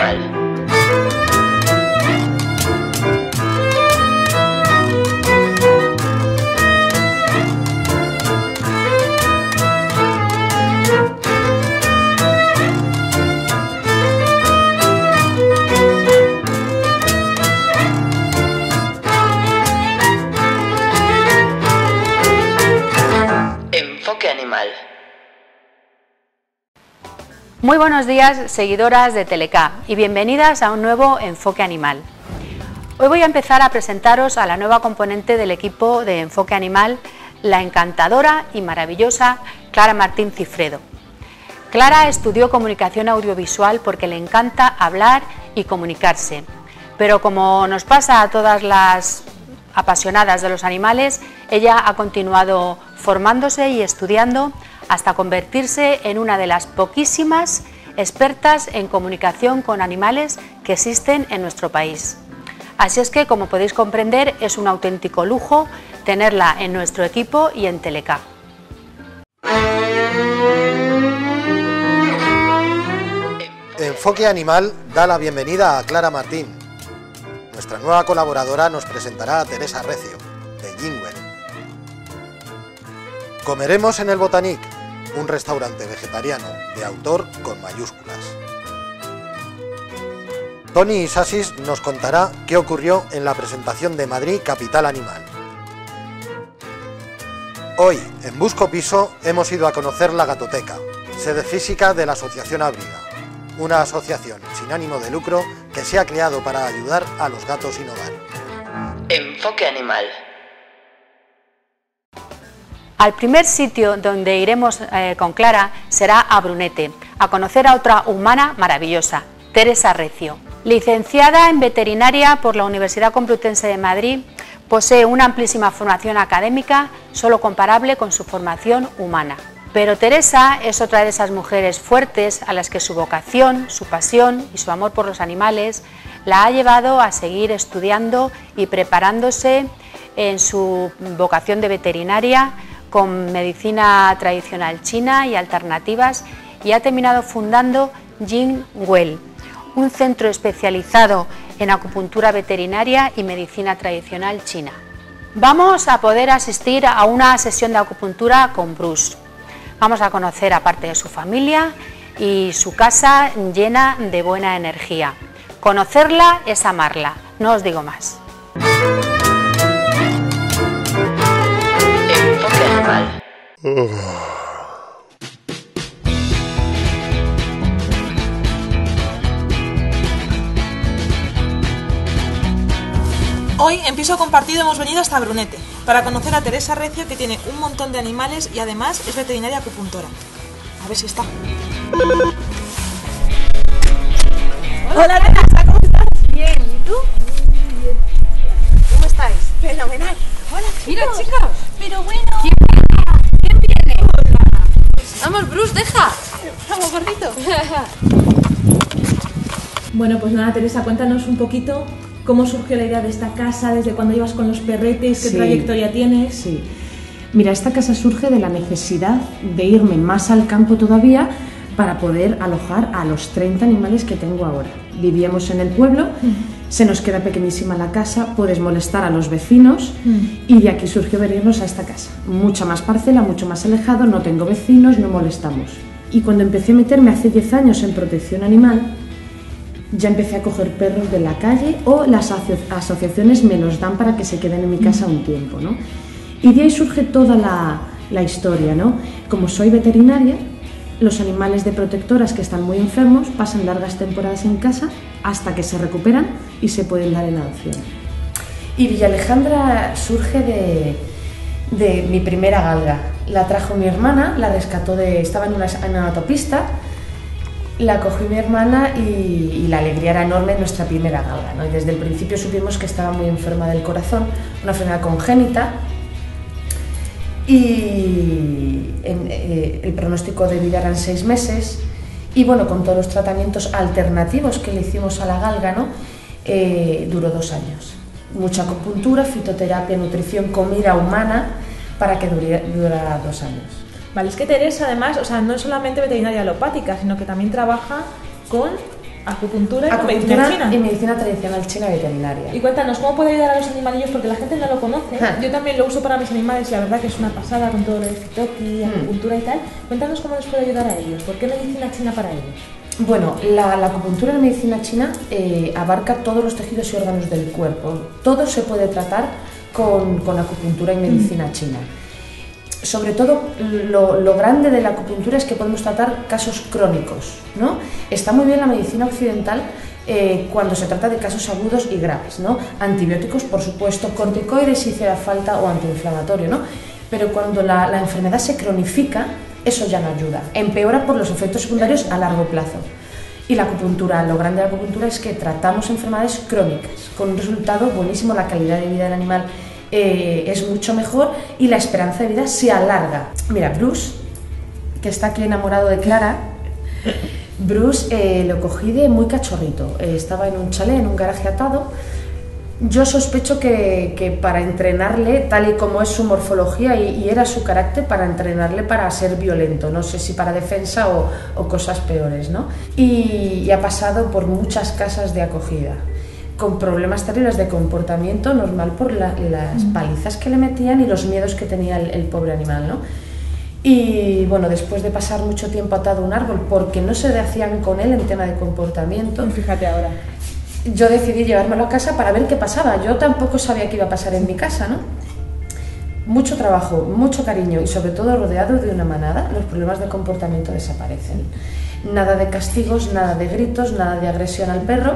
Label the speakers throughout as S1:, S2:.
S1: Animal.
S2: Muy buenos días, seguidoras de Teleca, y bienvenidas a un nuevo Enfoque Animal. Hoy voy a empezar a presentaros a la nueva componente del equipo de Enfoque Animal, la encantadora y maravillosa Clara Martín Cifredo. Clara estudió comunicación audiovisual porque le encanta hablar y comunicarse, pero como nos pasa a todas las apasionadas de los animales, ella ha continuado formándose y estudiando hasta convertirse en una de las poquísimas expertas en comunicación con animales que existen en nuestro país. Así es que, como podéis comprender, es un auténtico lujo tenerla en nuestro equipo y en Teleca.
S3: Enfoque Animal da la bienvenida a Clara Martín. Nuestra nueva colaboradora nos presentará a Teresa Recio, de Jingwen. Comeremos en el Botanic, un restaurante vegetariano de autor con mayúsculas. Tony Isasis nos contará qué ocurrió en la presentación de Madrid Capital Animal. Hoy, en Busco Piso, hemos ido a conocer la Gatoteca, sede física de la Asociación Abriga, una asociación sin ánimo de lucro que se ha creado para ayudar a los gatos sin hogar.
S1: Enfoque Animal.
S2: Al primer sitio donde iremos eh, con Clara será a Brunete, a conocer a otra humana maravillosa, Teresa Recio. Licenciada en veterinaria por la Universidad Complutense de Madrid, posee una amplísima formación académica, solo comparable con su formación humana. Pero Teresa es otra de esas mujeres fuertes a las que su vocación, su pasión y su amor por los animales la ha llevado a seguir estudiando y preparándose en su vocación de veterinaria con medicina tradicional china y alternativas y ha terminado fundando Jing Well, un centro especializado en acupuntura veterinaria y medicina tradicional china. Vamos a poder asistir a una sesión de acupuntura con Bruce. Vamos a conocer a parte de su familia y su casa llena de buena energía. Conocerla es amarla, no os digo más.
S4: Hoy en Piso Compartido hemos venido hasta Brunete para conocer a Teresa Recio que tiene un montón de animales y además es veterinaria acupuntora. A ver si está. Hola Teresa, ¿cómo estás?
S5: Bien, ¿y tú? Bien. ¿Cómo estáis?
S4: Fenomenal.
S5: Hola, Mira, chicos.
S6: Pero bueno.
S5: Vamos, Bruce, deja.
S4: Vamos, gordito. bueno, pues nada, Teresa, cuéntanos un poquito cómo surgió la idea de esta casa, desde cuándo llevas con los perretes, qué
S6: Sí.
S4: trayectoria tienes.
S6: Sí. Mira, esta casa surge de la necesidad de irme más al campo todavía para poder alojar a los 30 animales que tengo ahora. Vivíamos en el pueblo, se nos queda pequeñísima la casa, puedes molestar a los vecinos y de aquí surgió venirnos a esta casa. Mucha más parcela, mucho más alejado, no tengo vecinos, no molestamos. Y cuando empecé a meterme hace 10 años en protección animal, ya empecé a coger perros de la calle o las aso- asociaciones me los dan para que se queden en mi casa un tiempo, ¿no? Y de ahí surge toda la, la historia, ¿no? Como soy veterinaria, los animales de protectoras que están muy enfermos pasan largas temporadas en casa hasta que se recuperan y se pueden dar en adopción. Y Villa Alejandra surge de, de mi primera galga. La trajo mi hermana, la rescató de... estaba en una, en una autopista, la cogió mi hermana y, la alegría era enorme en nuestra primera galga. Y desde el principio supimos que estaba muy enferma del corazón, una enfermedad congénita. Y eh, el pronóstico de vida eran seis meses. Y bueno, con todos los tratamientos alternativos que le hicimos a la galga, ¿no? Eh, duró dos años. Mucha acupuntura, fitoterapia, nutrición, comida humana para que duriera- durara dos años.
S4: Vale, es que Teresa además, o sea, no es solamente veterinaria alopática, sino que también trabaja con Acupuntura y
S6: Acupuntura
S4: medicina china.
S6: y medicina tradicional china veterinaria.
S4: Y cuéntanos, ¿cómo puede ayudar a los animalillos? Porque la gente no lo conoce.
S6: Ah.
S4: Yo también lo uso para mis animales y la verdad que es una pasada con todo lo de Fitoki,
S6: Mm.
S4: acupuntura y tal. Cuéntanos cómo les puede ayudar a ellos. ¿Por qué medicina china para ellos?
S6: Bueno, la, la acupuntura en medicina china eh, abarca todos los tejidos y órganos del cuerpo. Todo se puede tratar con, con acupuntura y medicina china. Sobre todo, lo, lo grande de la acupuntura es que podemos tratar casos crónicos. ¿no? Está muy bien la medicina occidental eh, cuando se trata de casos agudos y graves. ¿no? Antibióticos, por supuesto, corticoides si hiciera falta o antiinflamatorio. ¿no? Pero cuando la, la enfermedad se cronifica, eso ya no ayuda. Empeora por los efectos secundarios a largo plazo. Y la acupuntura, lo grande de la acupuntura es que tratamos enfermedades crónicas, con un resultado buenísimo, la calidad de vida del animal eh, es mucho mejor y la esperanza de vida se alarga. Mira, Bruce, que está aquí enamorado de Clara, Bruce eh, lo cogí de muy cachorrito, Eh, estaba en un chalet, en un garaje atado. Yo sospecho que, para entrenarle, tal y como es su morfología y, era su carácter, para entrenarle para ser violento, no sé si para defensa o, o cosas peores, ¿no? Y, y ha pasado por muchas casas de acogida, con problemas terribles de comportamiento normal por la- las palizas que le metían y los miedos que tenía el, el pobre animal, ¿no? Y bueno, después de pasar mucho tiempo atado a un árbol, porque no se hacían con él en tema de comportamiento,
S4: Fíjate ahora.
S6: yo decidí llevármelo a casa para ver qué pasaba. Yo tampoco sabía qué iba a pasar en mi casa, ¿no? Mucho trabajo, mucho cariño y sobre todo rodeado de una manada, los problemas de comportamiento desaparecen. Nada de castigos, nada de gritos, nada de agresión al perro.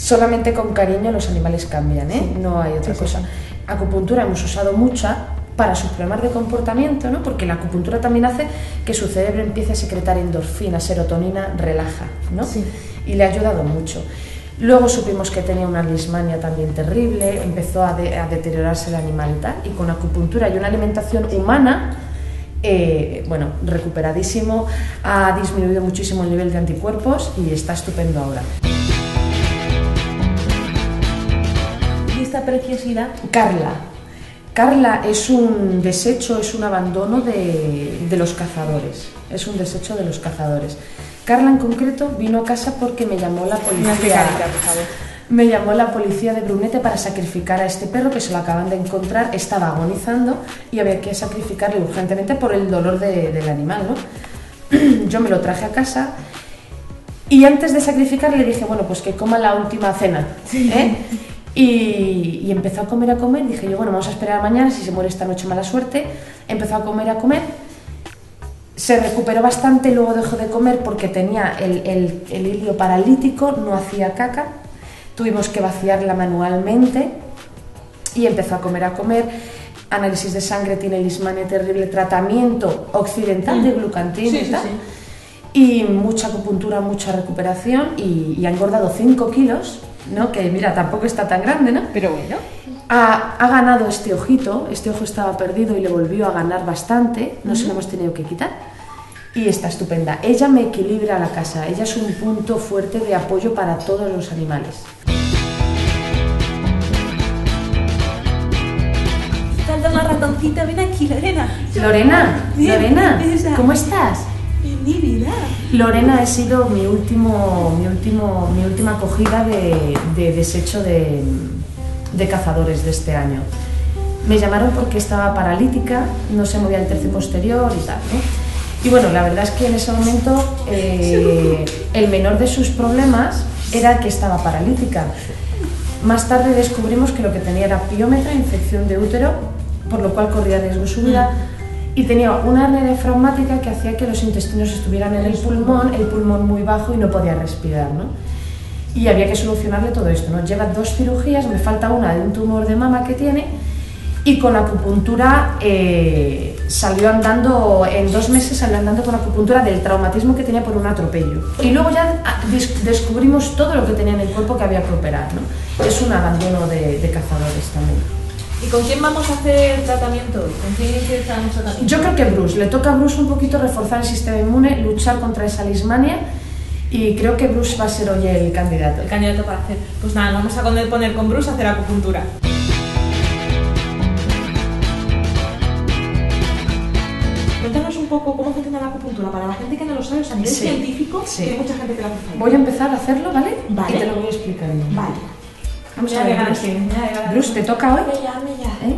S6: Solamente con cariño los animales cambian, ¿eh? No hay otra cosa. Acupuntura hemos usado mucha para sus problemas de comportamiento, ¿no? Porque la acupuntura también hace que su cerebro empiece a secretar endorfina, serotonina, relaja, ¿no? Y le ha ayudado mucho. Luego supimos que tenía una lismania también terrible, empezó a, de- a deteriorarse el animal y tal, y con acupuntura y una alimentación humana, eh, bueno, recuperadísimo, ha disminuido muchísimo el nivel de anticuerpos y está estupendo ahora.
S4: Esta preciosidad.
S6: Carla. Carla es un desecho, es un abandono de, de los cazadores. Es un desecho de los cazadores. Carla en concreto vino a casa porque me llamó la policía. Me llamó la policía de Brunete para sacrificar a este perro que se lo acaban de encontrar, estaba agonizando y había que sacrificarle urgentemente por el dolor de- del animal, ¿no? Yo me lo traje a casa y antes de sacrificarle le dije, bueno, pues que coma la última cena. ¿eh? Y, y empezó a comer, a comer. Dije yo, bueno, vamos a esperar a mañana, si se muere esta noche, mala suerte. Empezó a comer, a comer. Se recuperó bastante, luego dejó de comer porque tenía el, el, el hilio paralítico, no hacía caca. Tuvimos que vaciarla manualmente y empezó a comer, a comer. Análisis de sangre, tiene lismania terrible, tratamiento occidental de glucantina
S4: Sí, sí.
S6: Y mucha acupuntura, mucha recuperación y, y ha engordado 5 kilos, ¿no? que mira, tampoco está tan grande, ¿no?
S4: Pero bueno.
S6: Ha, ha ganado este ojito, este ojo estaba perdido y le volvió a ganar bastante, no se lo hemos tenido que quitar. Y está estupenda. Ella me equilibra la casa, ella es un punto fuerte de apoyo para todos los animales.
S5: Falta una ratoncita, ven aquí, Lorena.
S6: Lorena, Lorena. ¿cómo estás? Lorena ha sido mi, último, mi, mi última acogida de, de desecho de, de cazadores de este año. Me llamaron porque estaba paralítica, no se movía el tercio posterior y tal. ¿no? Y bueno, la verdad es que en ese momento eh, el menor de sus problemas era que estaba paralítica. Más tarde descubrimos que lo que tenía era piómetra, infección de útero, por lo cual corría riesgo su vida. Y tenía una hernia diafragmática que hacía que los intestinos estuvieran en el pulmón, el pulmón muy bajo y no podía respirar. ¿no? Y había que solucionarle todo esto. ¿no? Lleva dos cirugías, me falta una de un tumor de mama que tiene y con acupuntura eh, salió andando, en dos meses salió andando con acupuntura del traumatismo que tenía por un atropello. Y luego ya ah, des- descubrimos todo lo que tenía en el cuerpo que había que operar. ¿no? Es un abandono de, de cazadores también.
S4: ¿Y con quién vamos a hacer tratamiento hoy? ¿Con quién empezamos tratamiento?
S6: Yo creo que Bruce, le toca a Bruce un poquito reforzar el sistema inmune, luchar contra esa lismania y creo que Bruce va a ser hoy el candidato.
S4: El candidato para hacer. Pues nada, vamos a poner- con Bruce a hacer acupuntura. Cuéntanos un poco cómo funciona
S7: la acupuntura para la gente que no lo sabe, o sea, a nivel
S6: Sí,
S7: científico,
S6: sí.
S7: que hay mucha gente que lo hace.
S6: Voy a empezar a hacerlo, ¿vale?
S7: Vale.
S6: Y te lo voy explicando.
S7: Vale.
S6: Vamos a ver, Bruce. ¿te toca hoy? ¿Eh?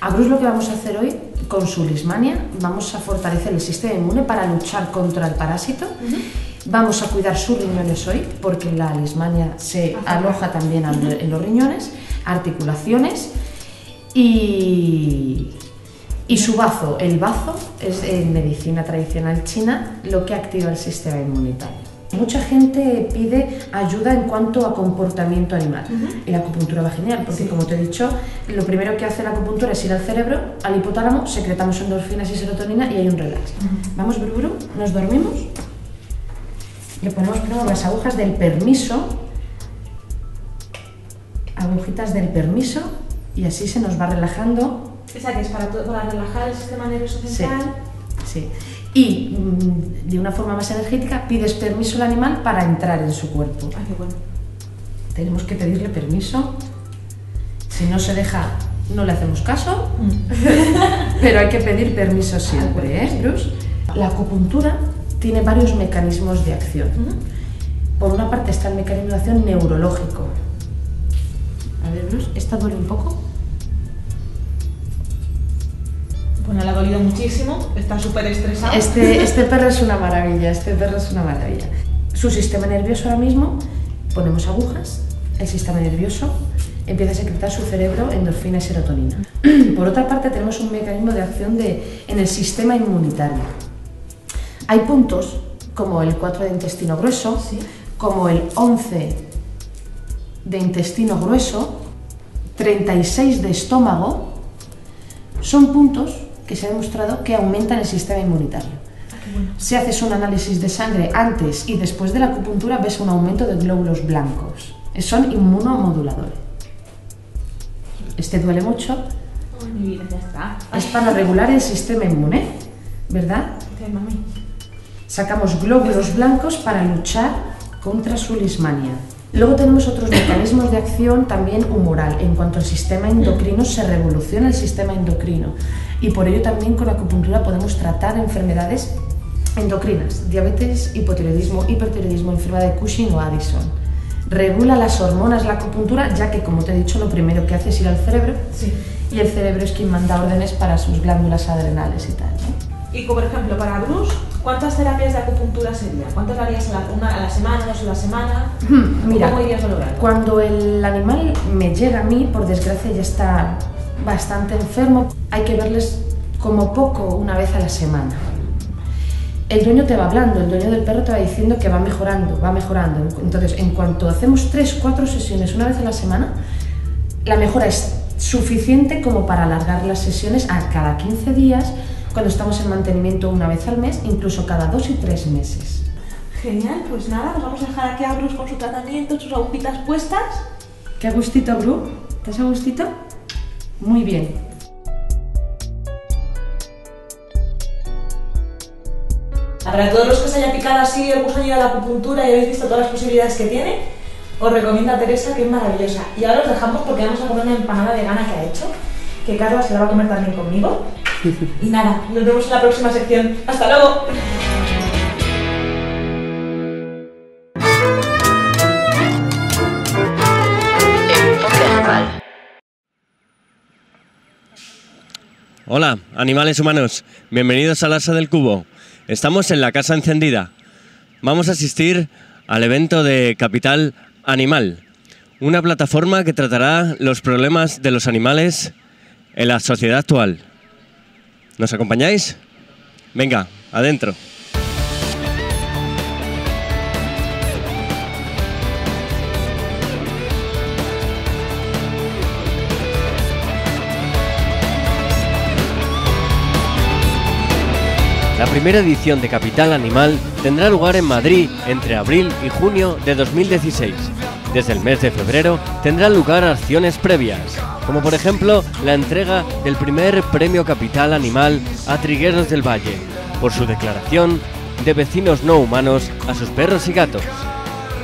S6: A Bruce lo que vamos a hacer hoy con su lismania, vamos a fortalecer el sistema inmune para luchar contra el parásito. Vamos a cuidar sus riñones hoy, porque la lismania se aloja también en los riñones, articulaciones y, y su bazo. El bazo es en medicina tradicional china lo que activa el sistema inmunitario. Mucha gente pide ayuda en cuanto a comportamiento animal y la acupuntura va genial, porque como te he dicho, lo primero que hace la acupuntura es ir al cerebro, al hipotálamo, secretamos endorfinas y serotonina y hay un relax. Vamos, Bruburu, nos dormimos, le ponemos primero las agujas del permiso, agujitas del permiso y así se nos va relajando.
S7: O sea, que es para, todo- para relajar el sistema nervioso
S6: sí. Y mm, de una forma más energética pides permiso al animal para entrar en su cuerpo.
S7: Ah, qué bueno.
S6: Tenemos que pedirle permiso. Si no se deja, no le hacemos caso, pero hay que pedir permiso siempre, ¿eh, Bruce? La acupuntura tiene varios mecanismos de acción. Por una parte está el mecanismo de acción neurológico. A ver, Bruce, ¿esta duele un poco?
S7: Bueno, le ha dolido muchísimo, está súper estresado.
S6: Este, este perro es una maravilla, este perro es una maravilla. Su sistema nervioso ahora mismo, ponemos agujas, el sistema nervioso empieza a secretar su cerebro endorfina y serotonina. Por otra parte, tenemos un mecanismo de acción de, en el sistema inmunitario. Hay puntos como el 4 de intestino grueso, como el 11 de intestino grueso, 36 de estómago, son puntos que se ha demostrado que aumentan el sistema inmunitario. Si haces un análisis de sangre antes y después de la acupuntura, ves un aumento de glóbulos blancos. Son inmunomoduladores. Este duele mucho.
S7: Ay, mi vida, ya está.
S6: Es para regular el sistema inmune, ¿verdad?
S7: Mami.
S6: Sacamos glóbulos blancos para luchar contra su lismania. Luego tenemos otros mecanismos de acción también humoral. En cuanto al sistema endocrino, se revoluciona el sistema endocrino. Y por ello también con la acupuntura podemos tratar enfermedades endocrinas, diabetes, hipotiroidismo, hipertiroidismo, enfermedad de Cushing o Addison. Regula las hormonas la acupuntura, ya que, como te he dicho, lo primero que hace es ir al cerebro
S7: Sí.
S6: y el cerebro es quien manda órdenes para sus glándulas adrenales y tal. ¿no?
S7: Y como por ejemplo, para Bruce, ¿cuántas terapias de acupuntura serían? ¿Cuántas harías a la, una a la semana, dos a la semana?
S6: Mira,
S7: ¿Cómo irías a lograrlo?
S6: Cuando el animal me llega a mí, por desgracia ya está bastante enfermo, hay que verles como poco una vez a la semana. El dueño te va hablando, el dueño del perro te va diciendo que va mejorando, va mejorando. Entonces, en cuanto hacemos 3-4 sesiones una vez a la semana, la mejora es suficiente como para alargar las sesiones a cada 15 días, cuando estamos en mantenimiento una vez al mes, incluso cada 2 y 3 meses.
S7: Genial, pues nada, nos vamos a dejar aquí a Bruce con su tratamiento, sus agujitas puestas.
S6: ¿Qué gustito, Bru? ¿Estás a gustito? Muy bien.
S7: Para todos los que os haya picado así el gusanillo de la acupuntura y habéis visto todas las posibilidades que tiene, os recomiendo a Teresa que es maravillosa. Y ahora os dejamos porque vamos a comer una empanada vegana que ha hecho, que Carla se la va a comer también conmigo. Y nada, nos vemos en la próxima sección. ¡Hasta luego!
S4: Hola, animales humanos. Bienvenidos a la Asa del Cubo. Estamos en la Casa Encendida. Vamos a asistir al evento de Capital Animal, una plataforma que tratará los problemas de los animales en la sociedad actual. ¿Nos acompañáis? Venga, adentro. La primera edición de Capital Animal tendrá lugar en Madrid entre abril y junio de 2016. Desde el mes de febrero tendrán lugar acciones previas, como por ejemplo la entrega del primer premio Capital Animal a Trigueros del Valle, por su declaración de vecinos no humanos a sus perros y gatos.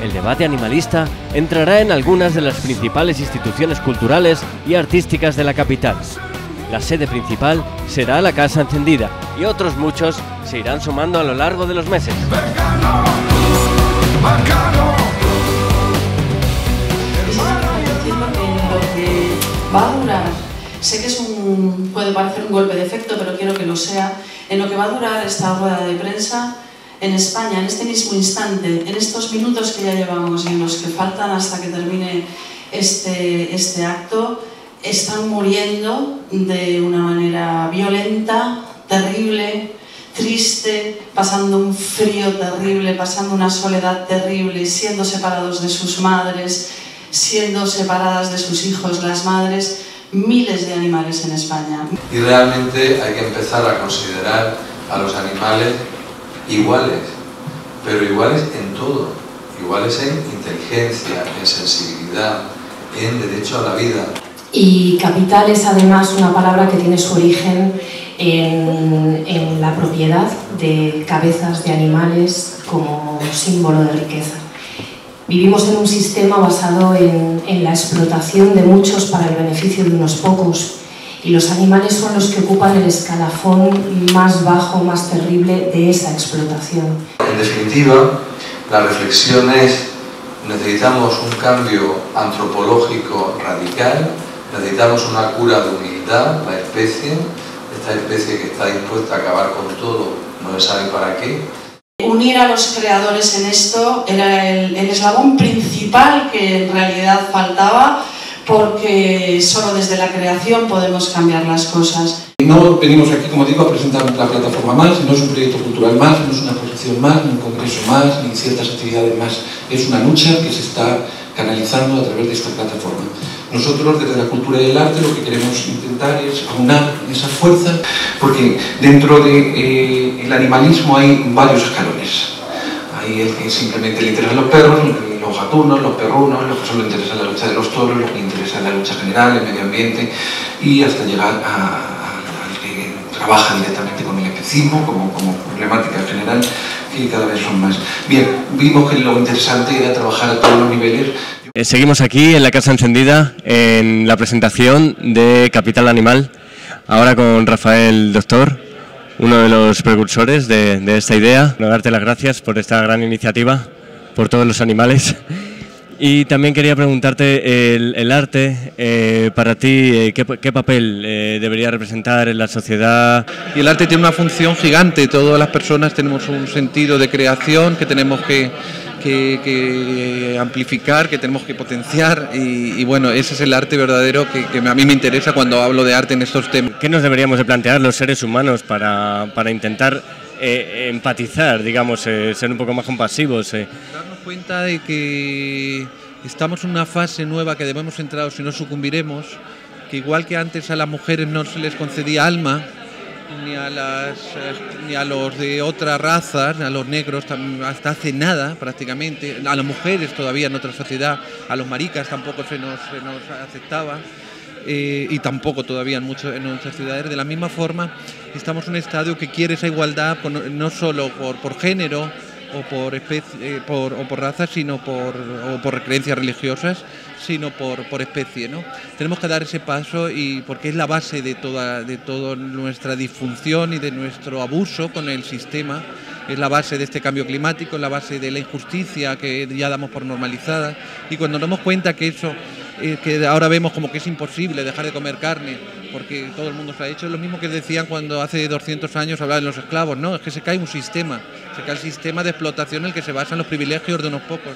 S4: El debate animalista entrará en algunas de las principales instituciones culturales y artísticas de la capital. La sede principal será la Casa Encendida y otros muchos
S8: se irán sumando a lo largo de los meses.
S9: Va a durar, sé que es un, puede parecer un golpe de efecto, pero quiero que lo sea, en lo que va a durar esta rueda de prensa en España, en este mismo instante, en estos minutos que ya llevamos y en los que faltan hasta que termine este, este acto, están muriendo de una manera violenta, terrible, triste, pasando un frío terrible, pasando una soledad terrible, siendo separados de sus madres, siendo separadas de sus hijos las madres, miles de animales en España.
S10: Y realmente hay que empezar a considerar a los animales iguales, pero iguales en todo, iguales en inteligencia, en sensibilidad, en derecho a la vida.
S11: Y capital es además una palabra que tiene su origen en, en la propiedad de cabezas de animales como símbolo de riqueza. Vivimos en un sistema basado en, la explotación de muchos para el beneficio de unos pocos y los animales son los que ocupan el escalafón más bajo, más terrible de esa explotación.
S10: En definitiva, la reflexión es necesitamos un cambio antropológico radical, necesitamos una cura de humildad, la especie, esta especie que está dispuesta a acabar con todo, no se sabe para qué,
S9: Unir a los creadores en esto era el, eslabón principal que en realidad faltaba porque solo desde la creación podemos cambiar las cosas.
S12: No venimos aquí, como digo, a presentar una plataforma más, no es un proyecto cultural más, no es una exposición más, ni un congreso más, ni ciertas actividades más. Es una lucha que se está canalizando a través de esta plataforma. Nosotros desde la cultura y el arte lo que queremos intentar es aunar esa fuerza, porque dentro del de, eh, animalismo hay varios escalones. Hay el que simplemente le interesan los perros, los gatunos, los perrunos, los que solo interesan la lucha de los toros, los que interesan la lucha general, el medio ambiente, y hasta llegar al que trabaja directamente con el especismo como, como problemática general, que cada vez son más. Bien, vimos que lo interesante era trabajar a todos los niveles.
S8: Eh, seguimos aquí en la Casa Encendida en la presentación de Capital Animal, ahora con Rafael Doctor, uno de los precursores de, esta idea. darte las gracias por esta gran iniciativa, por todos los animales. Y también quería preguntarte, el, arte, eh, para ti, eh, ¿qué, ¿qué, papel debería representar en la sociedad?
S12: Y el arte tiene una función gigante, todas las personas tenemos un sentido de creación que tenemos que, que, que amplificar, que tenemos que potenciar y, y, bueno, ese es el arte verdadero que, que, a mí me interesa cuando hablo de arte en estos temas.
S8: ¿Qué nos deberíamos de plantear los seres humanos para, para intentar eh, empatizar, digamos, eh, ser un poco más compasivos? Eh?
S12: Darnos cuenta de que estamos en una fase nueva que debemos entrar si no sucumbiremos, que igual que antes a las mujeres no se les concedía alma, ni a, las, ni a los de otras razas, a los negros, hasta hace nada prácticamente, a las mujeres todavía en otra sociedad, a los maricas tampoco se nos, se nos aceptaba. Eh, y tampoco todavía en, mucho, en nuestras ciudades. De la misma forma, estamos en un estadio que quiere esa igualdad no solo por, por género o por, especie, eh, por, o por raza, sino por, o por creencias religiosas, sino por, por especie. ¿no? Tenemos que dar ese paso y porque es la base de toda, de toda nuestra disfunción y de nuestro abuso con el sistema. Es la base de este cambio climático, es la base de la injusticia que ya damos por normalizada. Y cuando nos damos cuenta que eso eh, que ahora vemos como que es imposible dejar de comer carne porque todo el mundo se ha hecho. Es lo mismo que decían cuando hace 200 años hablaban de los esclavos, no, es que se cae un sistema, se cae el sistema de explotación en el que se basa en los privilegios de unos pocos.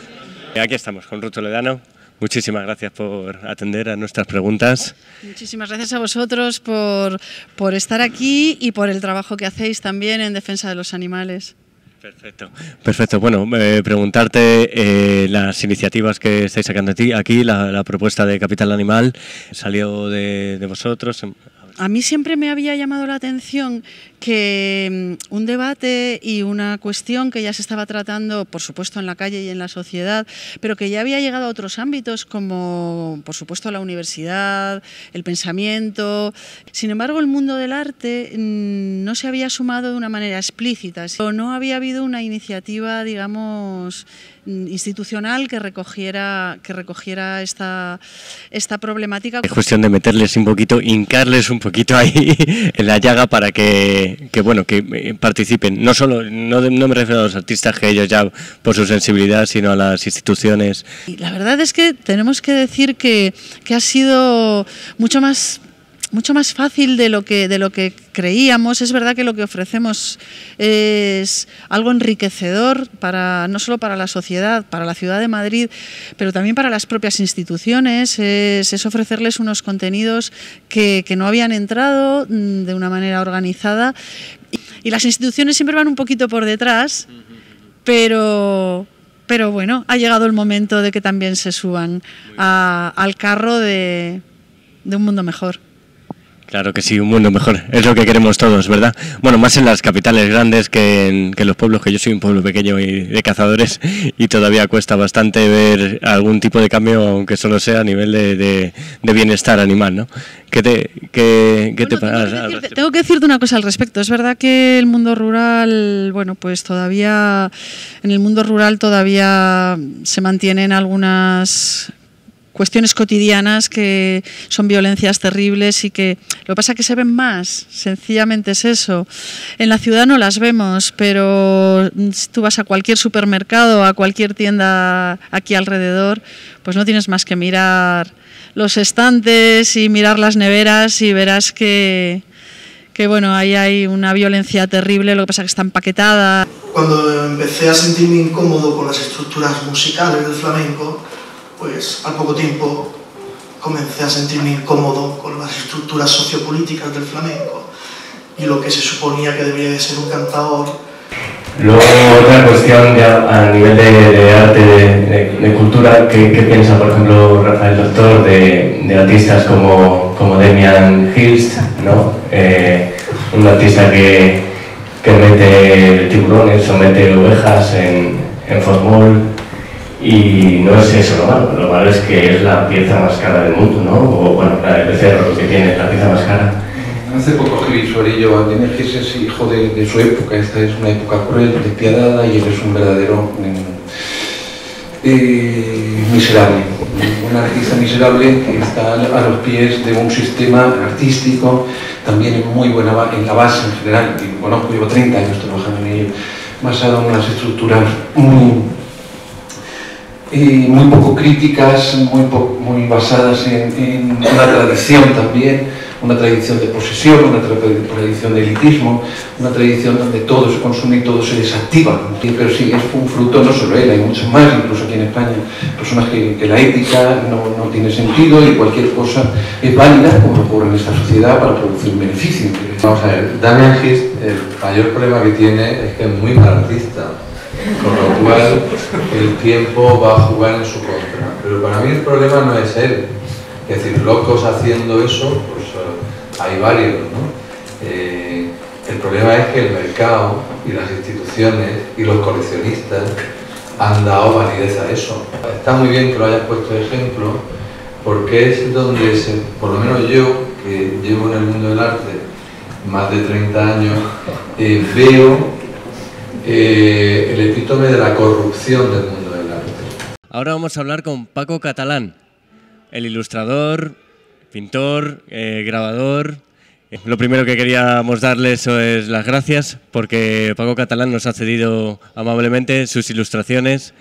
S8: Aquí estamos con Ruth Toledano. Muchísimas gracias por atender a nuestras preguntas.
S13: Muchísimas gracias a vosotros por, por estar aquí y por el trabajo que hacéis también en defensa de los animales.
S8: Perfecto, perfecto. Bueno, eh, preguntarte eh, las iniciativas que estáis sacando aquí, la, propuesta de Capital Animal, salió de, de vosotros.
S13: A mí siempre me había llamado la atención que un debate y una cuestión que ya se estaba tratando, por supuesto, en la calle y en la sociedad, pero que ya había llegado a otros ámbitos como, por supuesto, la universidad, el pensamiento. Sin embargo, el mundo del arte no se había sumado de una manera explícita, no había habido una iniciativa, digamos, institucional que recogiera, que recogiera esta, esta problemática.
S8: Es cuestión de meterles un poquito, hincarles un poquito ahí en la llaga para que que, bueno, que eh, participen. No solo, no, no me refiero a los artistas que ellos ya por su sensibilidad, sino a las instituciones.
S13: La verdad es que tenemos que decir que, que ha sido mucho más mucho más fácil de lo que de lo que creíamos. Es verdad que lo que ofrecemos es algo enriquecedor para no solo para la sociedad, para la ciudad de Madrid, pero también para las propias instituciones. Es, es ofrecerles unos contenidos que, que, no habían entrado mm, de una manera organizada. Y, y las instituciones siempre van un poquito por detrás, pero pero bueno, ha llegado el momento de que también se suban a, al carro de, de un mundo mejor.
S8: Claro que sí, un mundo mejor. Es lo que queremos todos, ¿verdad? Bueno, más en las capitales grandes que en, que en los pueblos, que yo soy un pueblo pequeño y de cazadores y todavía cuesta bastante ver algún tipo de cambio, aunque solo sea a nivel de, de, de bienestar animal, ¿no? ¿Qué te, qué, qué
S13: bueno,
S8: te
S13: tengo, que decirte, tengo que decirte una cosa al respecto. Es verdad que el mundo rural, bueno, pues todavía, en el mundo rural todavía se mantienen algunas cuestiones cotidianas que son violencias terribles y que lo que pasa es que se ven más, sencillamente es eso. En la ciudad no las vemos, pero si tú vas a cualquier supermercado, a cualquier tienda aquí alrededor, pues no tienes más que mirar los estantes y mirar las neveras y verás que, que bueno, ahí hay una violencia terrible, lo que pasa es que está empaquetada.
S14: Cuando empecé a sentirme incómodo con las estructuras musicales del flamenco, pues al poco tiempo comencé a sentirme incómodo con las estructuras sociopolíticas del flamenco y lo que se suponía que debería de ser un cantador.
S15: Luego otra cuestión ya a nivel de, de arte, de, de, de cultura, ¿qué, ¿qué, piensa por ejemplo Rafael Doctor de, de artistas como, como Demian Hilst, ¿no? Eh, un artista que, que mete tiburones o mete ovejas en, en formol, y no es eso lo malo, lo malo es que es la pieza más cara del mundo, ¿no? O bueno, la del becerro, lo que tiene, la pieza más cara.
S10: Hace poco sobre ello, Antonio Gises es hijo de, de, su época, esta es una época cruel, despiadada y él es un verdadero eh, miserable, un artista miserable que está a los pies de un sistema artístico, también muy buena en la base en general, y conozco, llevo 30 años trabajando en ello, basado en unas estructuras muy eh, muy poco críticas, muy, po muy basadas en, una tradición también, una tradición de posesión, una tra tradición de elitismo, una tradición donde todo se consume y todo se desactiva. Pero sí, es un fruto, no solo él, hay muchos más, incluso aquí en España, personas que, la ética no, no, tiene sentido y cualquier cosa es válida, como ocurre en esta sociedad, para producir un beneficio.
S16: Vamos a ver, Damian Hist, el mayor problema que tiene es que es muy mal artista con lo cual el tiempo va a jugar en su contra. Pero para mí el problema no es él, es decir, locos haciendo eso, pues uh, hay varios, ¿no? Eh, el problema es que el mercado y las instituciones y los coleccionistas han dado validez a eso. Está muy bien que lo hayas puesto de ejemplo, porque es donde, por lo menos yo, que llevo en el mundo del arte más de 30 años, eh, veo eh, el epítome de la corrupción del mundo del arte.
S8: Ahora vamos a hablar con Paco Catalán, el ilustrador, pintor, eh, grabador. Lo primero que queríamos darles es las gracias porque Paco Catalán nos ha cedido amablemente sus ilustraciones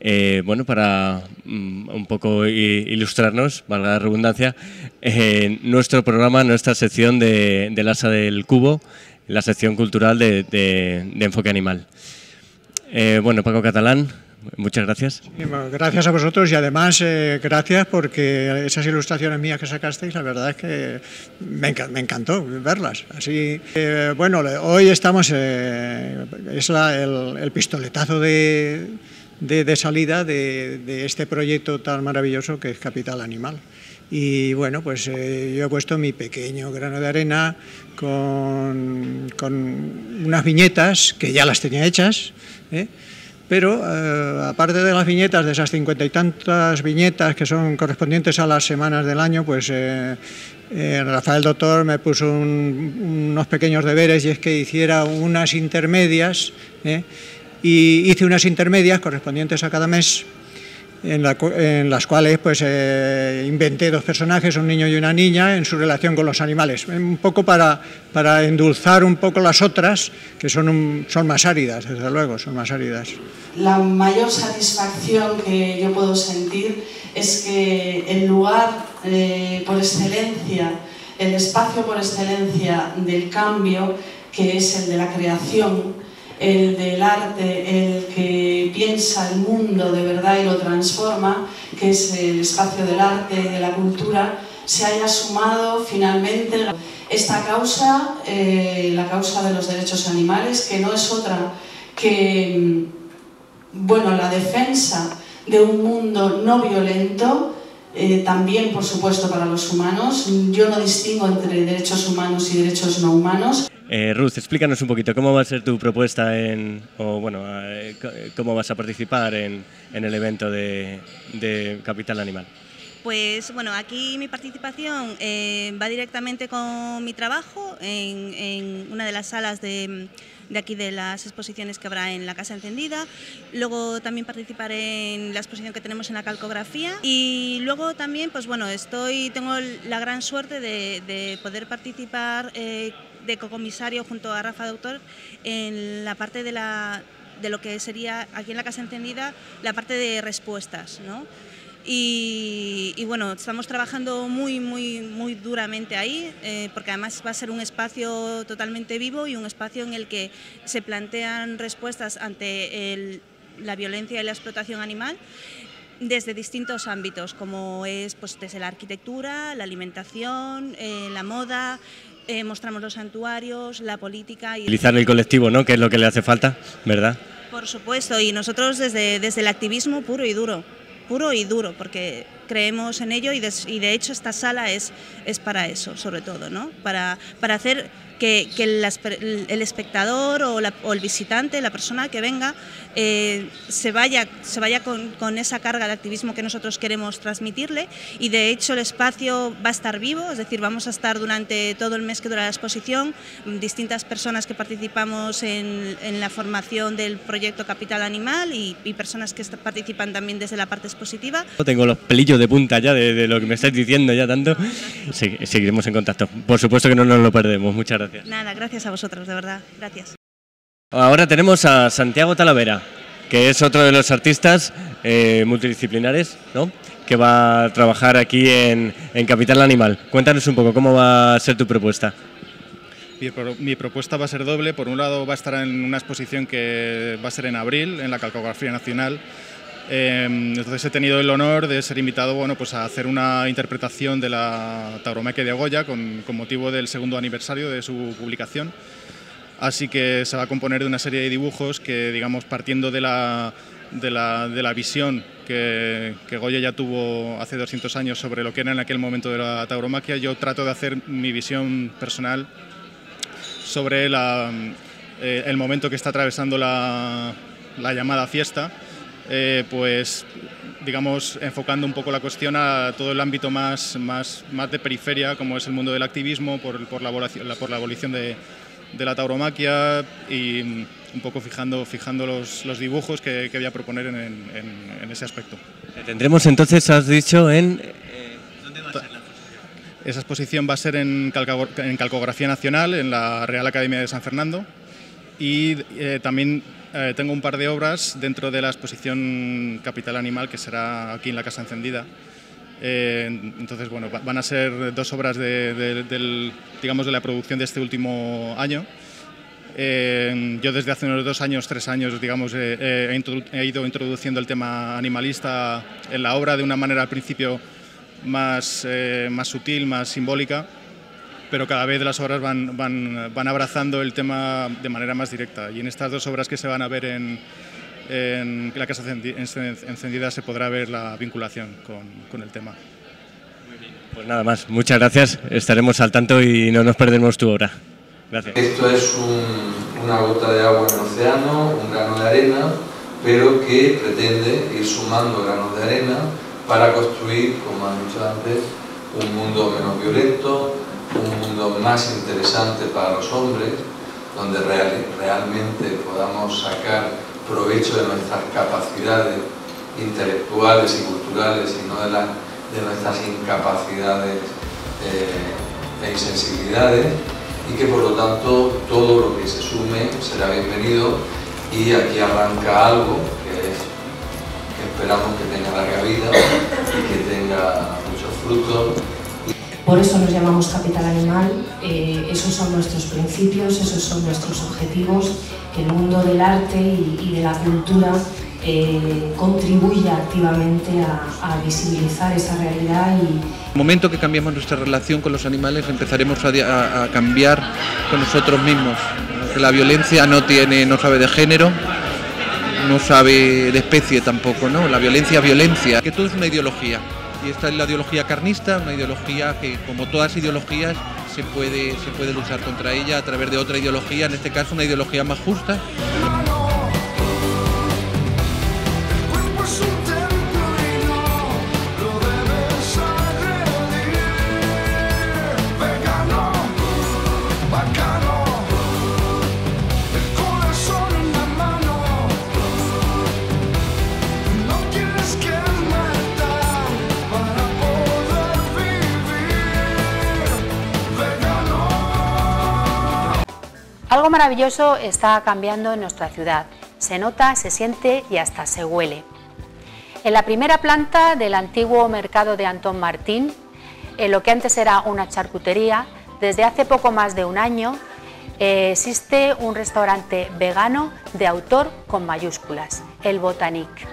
S8: eh, bueno, para um, un poco ilustrarnos, valga la redundancia, en nuestro programa, nuestra sección de, del Asa del Cubo, la sección cultural de, de, Enfoque Animal. Eh, bueno, Paco Catalán, muchas gracias.
S17: Gracias a vosotros y además eh, gracias porque esas ilustraciones mías que sacasteis, la verdad es que me, enc me encantó verlas. Así, bueno, hoy estamos, eh, es la, el, el, pistoletazo de, de, de salida de, de, este proyecto tan maravilloso que es Capital Animal. Y bueno, pues eh, yo he puesto mi pequeño grano de arena con, con unas viñetas que ya las tenía hechas, ¿eh? pero eh, aparte de las viñetas, de esas cincuenta y tantas viñetas que son correspondientes a las semanas del año, pues Rafael Doctor me puso un, unos pequeños deberes y es que hiciera unas intermedias, y hice unas intermedias correspondientes a cada mes, en, las cuales pues, eh, inventé dos personajes, un niño y una niña, en su relación con los animales, un poco para, para endulzar un poco las otras, que son, son más áridas, desde luego, son más áridas.
S9: La mayor satisfacción que yo puedo sentir es que el lugar eh, por excelencia, el espacio por excelencia del cambio, que es el de la creación, el del arte, el que piensa el mundo de verdad y lo transforma, que es el espacio del arte y de la cultura, se haya sumado finalmente esta causa, eh, la causa de los derechos animales, que no es otra que bueno, la defensa de un mundo no violento, eh, también por supuesto para los humanos. Yo no distingo entre derechos humanos y derechos no humanos.
S8: Eh, Ruth, explícanos un poquito cómo va a ser tu propuesta en, o bueno, eh, cómo vas a participar en, el evento de, Capital Animal.
S18: Pues bueno, aquí mi participación eh, va directamente con mi trabajo en, una de las salas de, aquí de las exposiciones que habrá en la Casa Encendida. Luego también participaré en la exposición que tenemos en la calcografía. Y luego también, pues bueno, estoy, tengo la gran suerte de, poder participar de cocomisario junto a Rafa Doctor en la parte de, la, de lo que sería aquí en la Casa Encendida la parte de respuestas. ¿no? Y, bueno, estamos trabajando muy, muy, muy duramente ahí, eh, porque además va a ser un espacio totalmente vivo y un espacio en el que se plantean respuestas ante la violencia y la explotación animal desde distintos ámbitos, como es pues, desde la arquitectura, la alimentación, eh, la moda, eh, mostramos los santuarios, la política. Y...
S8: Utilizar el colectivo, ¿no? Que es lo que le hace falta, ¿verdad?
S18: Por supuesto, y nosotros desde, desde el activismo puro y duro, puro y duro, porque creemos en ello y de, y de hecho esta sala es, es para eso, sobre todo, ¿no? Para, para hacer que, el, espectador o, el visitante, la persona que venga, eh, se vaya, se vaya con, esa carga de activismo que nosotros queremos transmitirle y de hecho el espacio va a estar vivo, es decir, vamos a estar durante todo el mes que dura la exposición, distintas personas que participamos en, la formación del proyecto Capital Animal y, personas que participan también desde la parte expositiva.
S8: Tengo los pelillos de punta ya de, lo que me estáis diciendo ya tanto. seguiremos en contacto. Por supuesto que no nos lo perdemos. Muchas gracias.
S18: Nada, gracias a vosotros, de verdad. Gracias.
S8: Ahora tenemos a Santiago Talavera, que es otro de los artistas eh, multidisciplinares, ¿no? que va a trabajar aquí en, Capital Animal. Cuéntanos un poco cómo va a ser tu propuesta.
S19: Mi, propuesta va a ser doble. Por un lado va a estar en una exposición que va a ser en abril, en la Calcografía Nacional, entonces he tenido el honor de ser invitado bueno, pues a hacer una interpretación de la tauromaquia de Goya con, motivo del segundo aniversario de su publicación. Así que se va a componer de una serie de dibujos que, digamos, partiendo de la, de la, de la visión que, que, Goya ya tuvo hace 200 años sobre lo que era en aquel momento de la tauromaquia, yo trato de hacer mi visión personal sobre la, eh, el momento que está atravesando la, la llamada fiesta eh, pues digamos, enfocando un poco la cuestión a todo el ámbito más, más, más de periferia, como es el mundo del activismo, por, por, la, por la abolición de, de, la tauromaquia y un poco fijando, fijando los, los dibujos que, que, voy a proponer en, en, ese aspecto.
S8: Tendremos entonces, has dicho, en... Eh, ¿Dónde va a ser la
S19: Esa exposición va a ser en, en Calcografía Nacional, en la Real Academia de San Fernando, y eh, también eh, tengo un par de obras dentro de la exposición Capital Animal, que será aquí en la Casa Encendida. Eh, entonces, bueno, van a ser dos obras de, del, digamos, de la producción de este último año. Eh, yo desde hace unos dos años, tres años, digamos, he ido introduciendo el tema animalista en la obra de una manera al principio más, más sutil, más simbólica, pero cada vez las obras van, van, van, abrazando el tema de manera más directa. Y en estas dos obras que se van a ver en, en la Casa Encendida se podrá ver la vinculación con, con el tema.
S8: Pues nada más, muchas gracias, estaremos al tanto y no nos perdemos tu obra. Gracias.
S10: Esto es un, una gota de agua en el océano, un grano de arena, pero que pretende ir sumando granos de arena para construir, como han dicho antes, un mundo menos violento, un mundo más interesante para los hombres, donde realmente podamos sacar provecho de nuestras capacidades
S16: intelectuales y culturales y no de, de nuestras incapacidades eh, e insensibilidades y que por lo tanto todo lo que se sume será bienvenido. Y aquí arranca algo que esperamos que tenga larga vida y que tenga muchos frutos
S11: por eso nos llamamos Capital Animal, eh, esos son nuestros principios, esos son nuestros objetivos, que el mundo del arte y, de la cultura eh, contribuya activamente a, visibilizar esa realidad y,
S12: en el momento que cambiamos nuestra relación con los animales empezaremos a, cambiar con nosotros mismos. la violencia no tiene, no sabe de género, no sabe de especie tampoco, ¿no? La violencia es violencia, que todo es una ideología. Y esta es la ideología carnista, una ideología que, como todas ideologías, se puede, se puede luchar contra ella a través de otra ideología, en este caso una ideología más justa.
S2: Maravilloso está cambiando en nuestra ciudad. Se nota, se siente y hasta se huele. En la primera planta del antiguo mercado de Antón Martín, en lo que antes era una charcutería, desde hace poco más de un año eh, existe un restaurante vegano de autor con mayúsculas, el Botanique.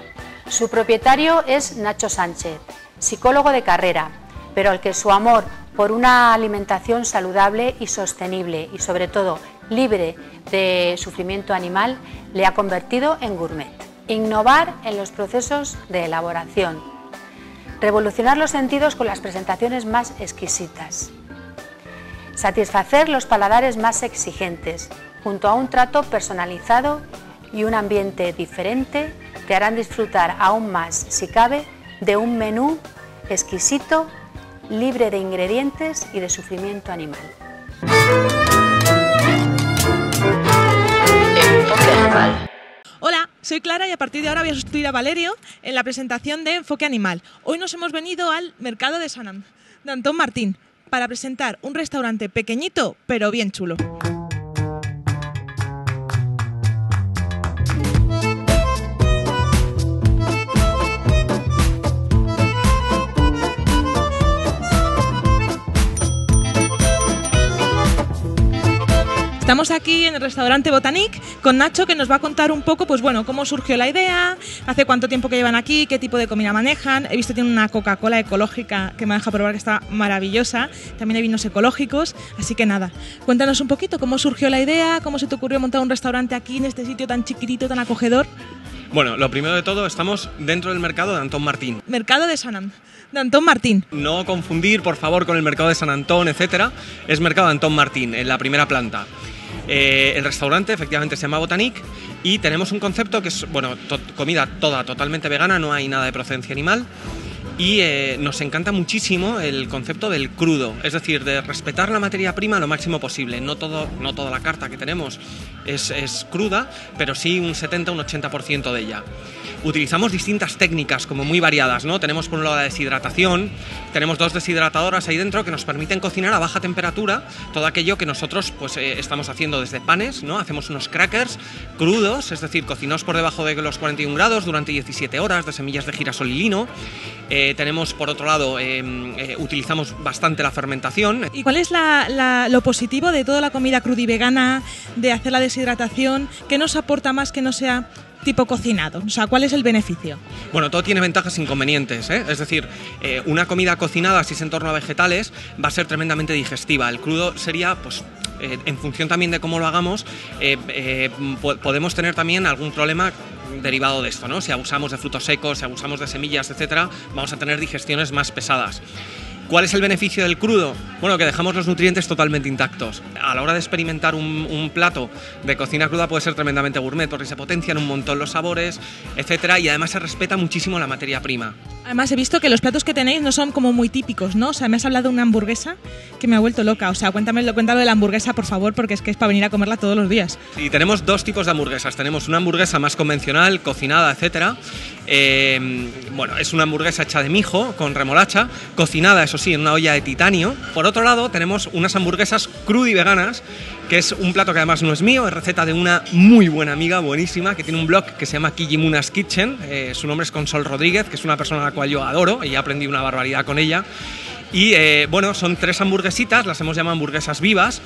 S2: Su propietario es Nacho Sánchez, psicólogo de carrera, pero al que su amor por una alimentación saludable y sostenible y sobre todo libre de sufrimiento animal le ha convertido en gourmet. Innovar en los procesos de elaboración. Revolucionar los sentidos con las presentaciones más exquisitas. Satisfacer los paladares más exigentes, junto a un trato personalizado y un ambiente diferente, te harán disfrutar aún más, si cabe, de un menú exquisito, libre de ingredientes y de sufrimiento animal.
S7: Hola, soy Clara y a partir de ahora voy a sustituir a Valerio en la presentación de Enfoque Animal. Hoy nos hemos venido al mercado de San de Antón Martín para presentar un restaurante pequeñito pero bien chulo. Estamos aquí en el restaurante Botanique con Nacho que nos va a contar un poco, pues bueno, cómo surgió la idea, hace cuánto tiempo que llevan aquí, qué tipo de comida manejan. He visto que tienen una Coca-Cola ecológica que me deja probar que está maravillosa. También hay vinos ecológicos, así que nada, cuéntanos un poquito cómo surgió la idea, cómo se te ocurrió montar un restaurante aquí en este sitio tan chiquitito, tan acogedor.
S20: Bueno, lo primero de todo, estamos dentro del mercado de Antón Martín.
S7: Mercado de San de Antón Martín.
S20: No confundir, por favor, con el mercado de San Antón, etcétera. Es mercado de Antón Martín, en la primera planta. Eh, el restaurante efectivamente se llama Botanique y tenemos un concepto que es, bueno, comida toda totalmente vegana, no hay nada de procedencia animal. Y eh, nos encanta muchísimo el concepto del crudo, es decir, de respetar la materia prima lo máximo posible. No, todo, no toda la carta que tenemos es, es cruda, pero sí un 70, un 80% de ella utilizamos distintas técnicas como muy variadas, ¿no? Tenemos por un lado la deshidratación, tenemos dos deshidratadoras ahí dentro que nos permiten cocinar a baja temperatura todo aquello que nosotros pues eh, estamos haciendo desde panes, ¿no? Hacemos unos crackers crudos, es decir, cocinados por debajo de los 41 grados durante 17 horas de semillas de girasol y lino. Eh, tenemos por otro lado, eh, utilizamos bastante la fermentación.
S7: ¿Y cuál es lo positivo de toda la comida cruda y vegana, de hacer la deshidratación? ¿Qué nos aporta más que no sea tipo cocinado? O sea, ¿cuál es el beneficio?
S20: Bueno, todo tiene ventajas e inconvenientes. ¿eh? Es decir, eh, una comida cocinada, si es en torno a vegetales, va a ser tremendamente digestiva. El crudo sería, pues, eh, en función también de cómo lo hagamos, podemos tener también algún problema derivado de esto, ¿no? Si abusamos de frutos secos, si abusamos de semillas, etcétera, vamos a tener digestiones más pesadas. ¿Cuál es el beneficio del crudo? Bueno, que dejamos los nutrientes totalmente intactos. A la hora de experimentar un, plato de cocina cruda puede ser tremendamente gourmet porque se potencian un montón los sabores, etcétera, y además se respeta muchísimo la materia prima.
S7: Además he visto que los platos que tenéis no son como muy típicos, ¿no? O sea, me has hablado de una hamburguesa que me ha vuelto loca. O sea, cuéntame, cuéntalo de la hamburguesa, por favor, porque es que es para venir a comerla todos los días.
S20: Sí, tenemos dos tipos de hamburguesas. Tenemos una hamburguesa más convencional, cocinada, etcétera, Eh, bueno, es una hamburguesa hecha de mijo con remolacha, cocinada, sí, en una olla de titanio. Por otro lado, tenemos unas hamburguesas crudo y veganas, que es un plato que además no es mío, es receta de una muy buena amiga, buenísima, que tiene un blog que se llama Kijimuna's Kitchen. Eh, su nombre es Consol Rodríguez, que es una persona a la cual yo adoro y he aprendido una barbaridad con ella. Y eh, bueno, son tres hamburguesitas, las hemos llamado hamburguesas vivas.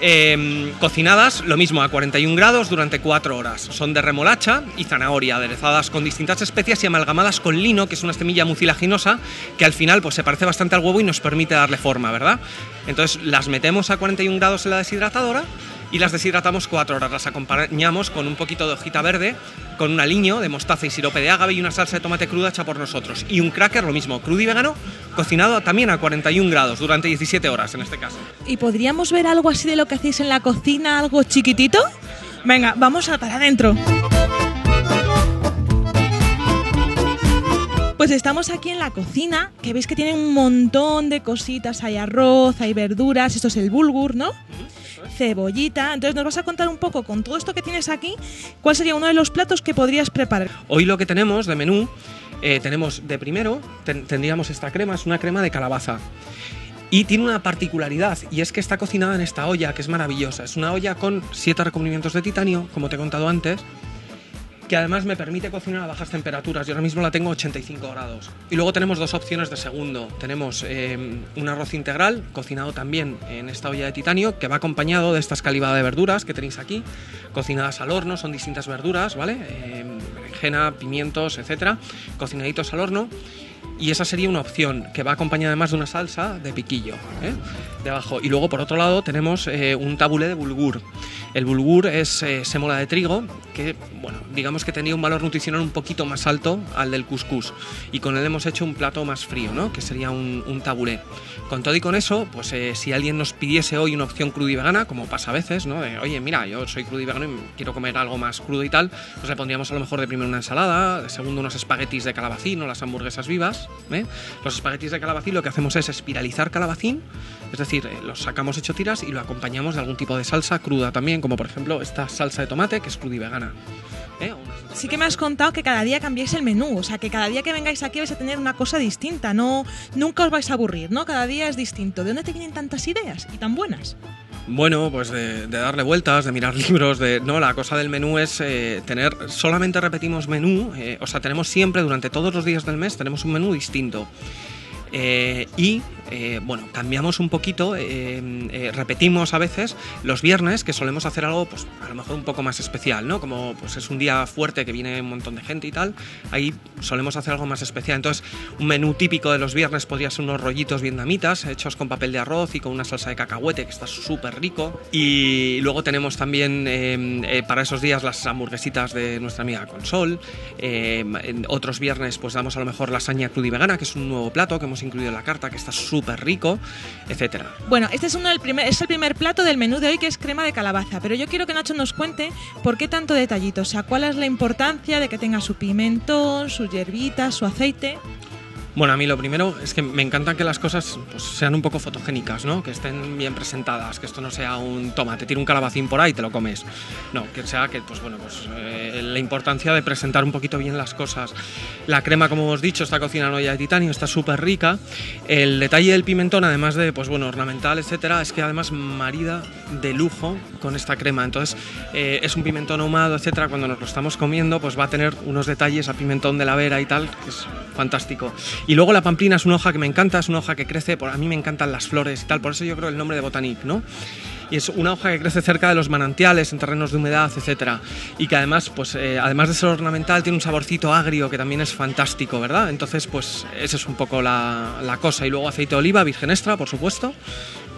S20: Eh, cocinadas, lo mismo, a 41 grados durante 4 horas. Son de remolacha y zanahoria, aderezadas con distintas especias y amalgamadas con lino, que es una semilla mucilaginosa, que al final pues, se parece bastante al huevo y nos permite darle forma, ¿verdad? Entonces las metemos a 41 grados en la deshidratadora y las deshidratamos 4 horas. Las acompañamos con un poquito de hojita verde, con un aliño de mostaza y sirope de ágave y una salsa de tomate cruda hecha por nosotros. Y un cracker, lo mismo, crudo y vegano, cocinado también a 41 grados durante 17 horas en este caso.
S4: ¿Y podríamos ver algo así de lo que hacéis en la cocina, algo chiquitito? Venga, vamos a para adentro. Pues estamos aquí en la cocina, que veis que tiene un montón de cositas, hay arroz, hay verduras, esto es el bulgur, ¿no? Cebollita, entonces nos vas a contar un poco con todo esto que tienes aquí, cuál sería uno de los platos que podrías preparar.
S20: Hoy lo que tenemos de menú, eh, tenemos de primero, ten- tendríamos esta crema, es una crema de calabaza. Y tiene una particularidad, y es que está cocinada en esta olla, que es maravillosa. Es una olla con siete recubrimientos de titanio, como te he contado antes, que además me permite cocinar a bajas temperaturas. Yo ahora mismo la tengo a 85 grados. Y luego tenemos dos opciones de segundo. Tenemos eh, un arroz integral, cocinado también en esta olla de titanio, que va acompañado de esta escalivada de verduras que tenéis aquí, cocinadas al horno, son distintas verduras, ¿vale? Eh, berenjena, pimientos, etcétera, cocinaditos al horno. Y esa sería una opción que va acompañada además de una salsa de piquillo ¿eh? debajo. Y luego por otro lado tenemos eh, un tabulé de bulgur. El bulgur es eh, sémola de trigo que, bueno, digamos que tenía un valor nutricional un poquito más alto al del couscous. Y con él hemos hecho un plato más frío, ¿no? Que sería un, un tabulé. Con todo y con eso, pues eh, si alguien nos pidiese hoy una opción cruda y vegana, como pasa a veces, ¿no? De, Oye, mira, yo soy crudo y vegano y quiero comer algo más crudo y tal, pues le pondríamos a lo mejor de primero una ensalada, de segundo unos espaguetis de calabacín o las hamburguesas vivas. ¿eh? Los espaguetis de calabacín lo que hacemos es espiralizar calabacín, es decir, eh, los sacamos hecho tiras y lo acompañamos de algún tipo de salsa cruda también, como por ejemplo esta salsa de tomate que es cruda y vegana. ¿eh?
S4: Sí que me has contado que cada día cambiáis el menú, o sea, que cada día que vengáis aquí vais a tener una cosa distinta, no nunca os vais a aburrir, ¿no? Cada día es distinto. ¿De dónde te vienen tantas ideas y tan buenas?
S20: Bueno, pues de, de darle vueltas, de mirar libros, de no, la cosa del menú es eh, tener, solamente repetimos menú, eh, o sea, tenemos siempre durante todos los días del mes tenemos un menú distinto. Eh, y eh, bueno, cambiamos un poquito, eh, eh, repetimos a veces los viernes que solemos hacer algo, pues a lo mejor un poco más especial, ¿no? Como pues es un día fuerte que viene un montón de gente y tal, ahí solemos hacer algo más especial. Entonces, un menú típico de los viernes podría ser unos rollitos vietnamitas hechos con papel de arroz y con una salsa de cacahuete que está súper rico. Y luego tenemos también para esos días las hamburguesitas de nuestra amiga Consol. En otros viernes pues damos a lo mejor lasaña cruda y vegana, que es un nuevo plato que hemos incluido en la carta, que está súper rico, etcétera.
S4: Bueno, este es uno del primer, es el primer plato del menú de hoy que es crema de calabaza, pero yo quiero que Nacho nos cuente por qué tanto detallito, o sea, cuál es la importancia de que tenga su pimentón, sus hierbitas, su aceite.
S20: Bueno, a mí lo primero es que me encanta que las cosas pues, sean un poco fotogénicas, ¿no? Que estén bien presentadas, que esto no sea un toma, te tiro un calabacín por ahí y te lo comes. No, que sea que, pues bueno, pues eh, la importancia de presentar un poquito bien las cosas. La crema, como hemos dicho, está cocinada en olla de titanio, está súper rica. El detalle del pimentón, además de, pues bueno, ornamental, etcétera, es que además marida de lujo con esta crema. Entonces, eh, es un pimentón ahumado, etcétera. Cuando nos lo estamos comiendo, pues va a tener unos detalles a pimentón de la vera y tal, que es fantástico. Y luego la pamplina es una hoja que me encanta, es una hoja que crece, por, a mí me encantan las flores y tal, por eso yo creo el nombre de Botanic, ¿no? Y es una hoja que crece cerca de los manantiales, en terrenos de humedad, etcétera. Y que además, pues, eh, además de ser ornamental, tiene un saborcito agrio que también es fantástico, ¿verdad? Entonces, pues, esa es un poco la, la cosa. Y luego aceite de oliva, virgen extra, por supuesto,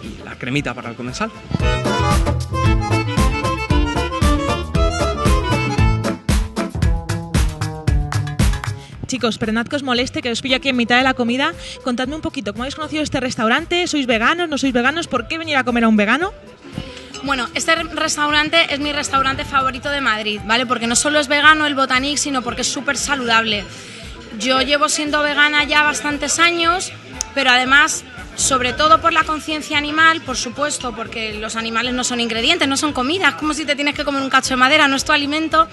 S20: y la cremita para el comensal.
S4: Chicos, perdonad que os moleste, que os pillo aquí en mitad de la comida. Contadme un poquito, ¿cómo habéis conocido este restaurante? ¿Sois veganos? ¿No sois veganos? ¿Por qué venir a comer a un vegano?
S21: Bueno, este re- restaurante es mi restaurante favorito de Madrid, ¿vale? Porque no solo es vegano el Botanic, sino porque es súper saludable. Yo llevo siendo vegana ya bastantes años, pero además, sobre todo por la conciencia animal, por supuesto, porque los animales no son ingredientes, no son comidas, como si te tienes que comer un cacho de madera, no es tu alimento.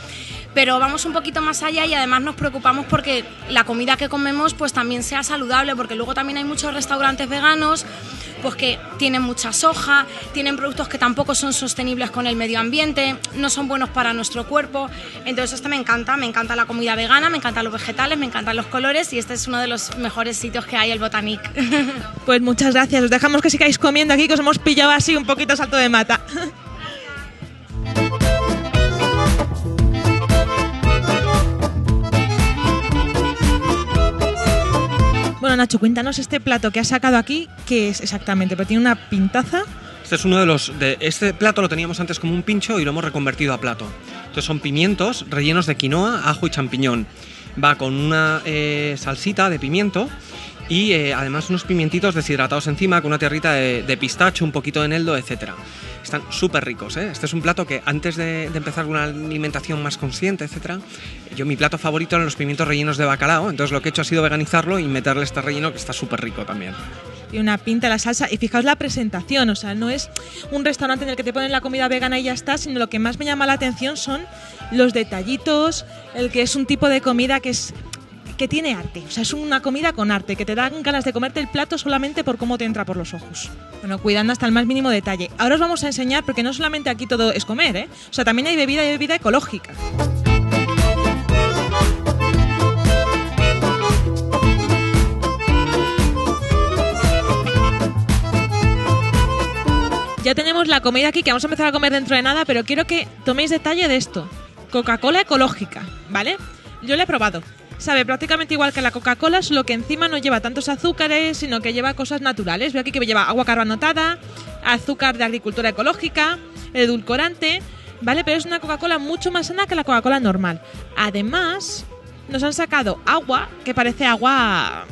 S21: Pero vamos un poquito más allá y además nos preocupamos porque la comida que comemos pues también sea saludable, porque luego también hay muchos restaurantes veganos pues que tienen mucha soja, tienen productos que tampoco son sostenibles con el medio ambiente, no son buenos para nuestro cuerpo. Entonces esto me encanta, me encanta la comida vegana, me encantan los vegetales, me encantan los colores y este es uno de los mejores sitios que hay, el Botanic.
S7: Pues muchas gracias, os dejamos que sigáis comiendo aquí, que os hemos pillado así un poquito salto de mata. Bueno, Nacho, cuéntanos este plato que has sacado aquí, ¿qué es exactamente? Pero tiene una pintaza.
S20: Este es uno de los. De, este plato lo teníamos antes como un pincho y lo hemos reconvertido a plato. Entonces son pimientos rellenos de quinoa, ajo y champiñón. Va con una eh, salsita de pimiento y eh, además unos pimientitos deshidratados encima con una tierrita de, pistacho, un poquito de eneldo, etcétera. Están súper ricos. ¿eh? Este es un plato que antes de, de, empezar una alimentación más consciente, etcétera, yo mi plato favorito eran los pimientos rellenos de bacalao. Entonces lo que he hecho ha sido veganizarlo y meterle este relleno que está súper rico también.
S7: Tiene una pinta la salsa y fijaos la presentación, o sea, no es un restaurante en el que te ponen la comida vegana y ya está, sino lo que más me llama la atención son los detallitos, el que es un tipo de comida que es que tiene arte. O sea, es una comida con arte, que te dan ganas de comerte el plato solamente por cómo te entra por los ojos. Bueno, cuidando hasta el más mínimo detalle. Ahora os vamos a enseñar, porque no solamente aquí todo es comer, ¿eh? O sea, también hay bebida y bebida ecológica. Ya tenemos la comida aquí, que vamos a empezar a comer dentro de nada, pero quiero que toméis detalle de esto. Coca-Cola ecológica, ¿vale? Yo la he probado. Sabe prácticamente igual que la Coca-Cola, solo que encima no lleva tantos azúcares, sino que lleva cosas naturales. Veo aquí que lleva agua carbanotada, azúcar de agricultura ecológica, edulcorante, ¿vale? Pero es una Coca-Cola mucho más sana que la Coca-Cola normal. Además, nos han sacado agua que parece agua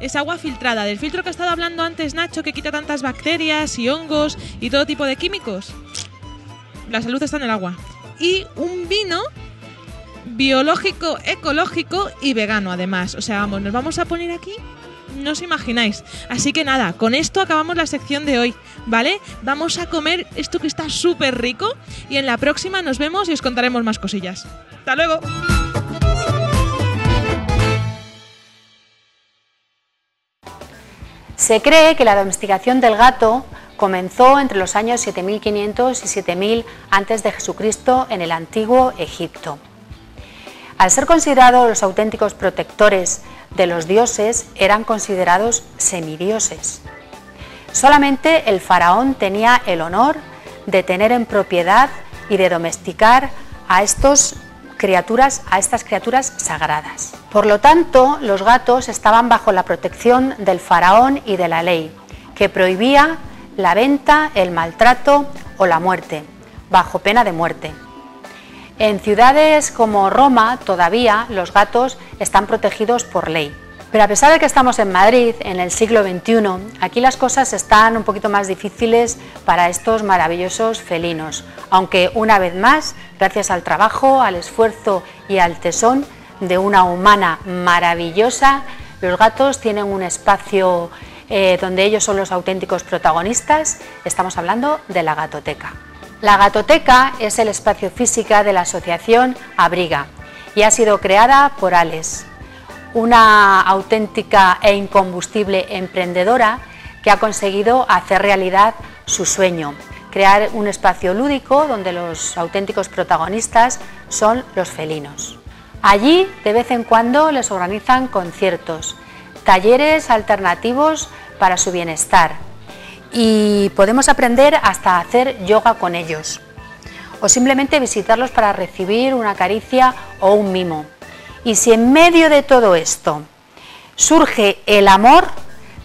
S7: es agua filtrada, del filtro que ha estado hablando antes Nacho, que quita tantas bacterias y hongos y todo tipo de químicos. La salud está en el agua. Y un vino biológico, ecológico y vegano además. O sea, vamos, nos vamos a poner aquí, no os imagináis. Así que nada, con esto acabamos la sección de hoy, ¿vale? Vamos a comer esto que está súper rico y en la próxima nos vemos y os contaremos más cosillas. ¡Hasta luego!
S2: Se cree que la domesticación del gato comenzó entre los años 7500 y 7000 antes de Jesucristo en el antiguo Egipto. Al ser considerados los auténticos protectores de los dioses, eran considerados semidioses. Solamente el faraón tenía el honor de tener en propiedad y de domesticar a estos criaturas, a estas criaturas sagradas. Por lo tanto, los gatos estaban bajo la protección del faraón y de la ley, que prohibía la venta, el maltrato o la muerte, bajo pena de muerte. En ciudades como Roma todavía los gatos están protegidos por ley. Pero a pesar de que estamos en Madrid en el siglo XXI, aquí las cosas están un poquito más difíciles para estos maravillosos felinos, aunque una vez más, gracias al trabajo, al esfuerzo y al tesón de una humana maravillosa, los gatos tienen un espacio eh, donde ellos son los auténticos protagonistas, estamos hablando de la gatoteca. La gatoteca es el espacio física de la asociación Abriga y ha sido creada por Alex, una auténtica e incombustible emprendedora que ha conseguido hacer realidad su sueño, crear un espacio lúdico donde los auténticos protagonistas son los felinos. Allí de vez en cuando les organizan conciertos, talleres alternativos para su bienestar y podemos aprender hasta a hacer yoga con ellos o simplemente visitarlos para recibir una caricia o un mimo. Y si en medio de todo esto surge el amor,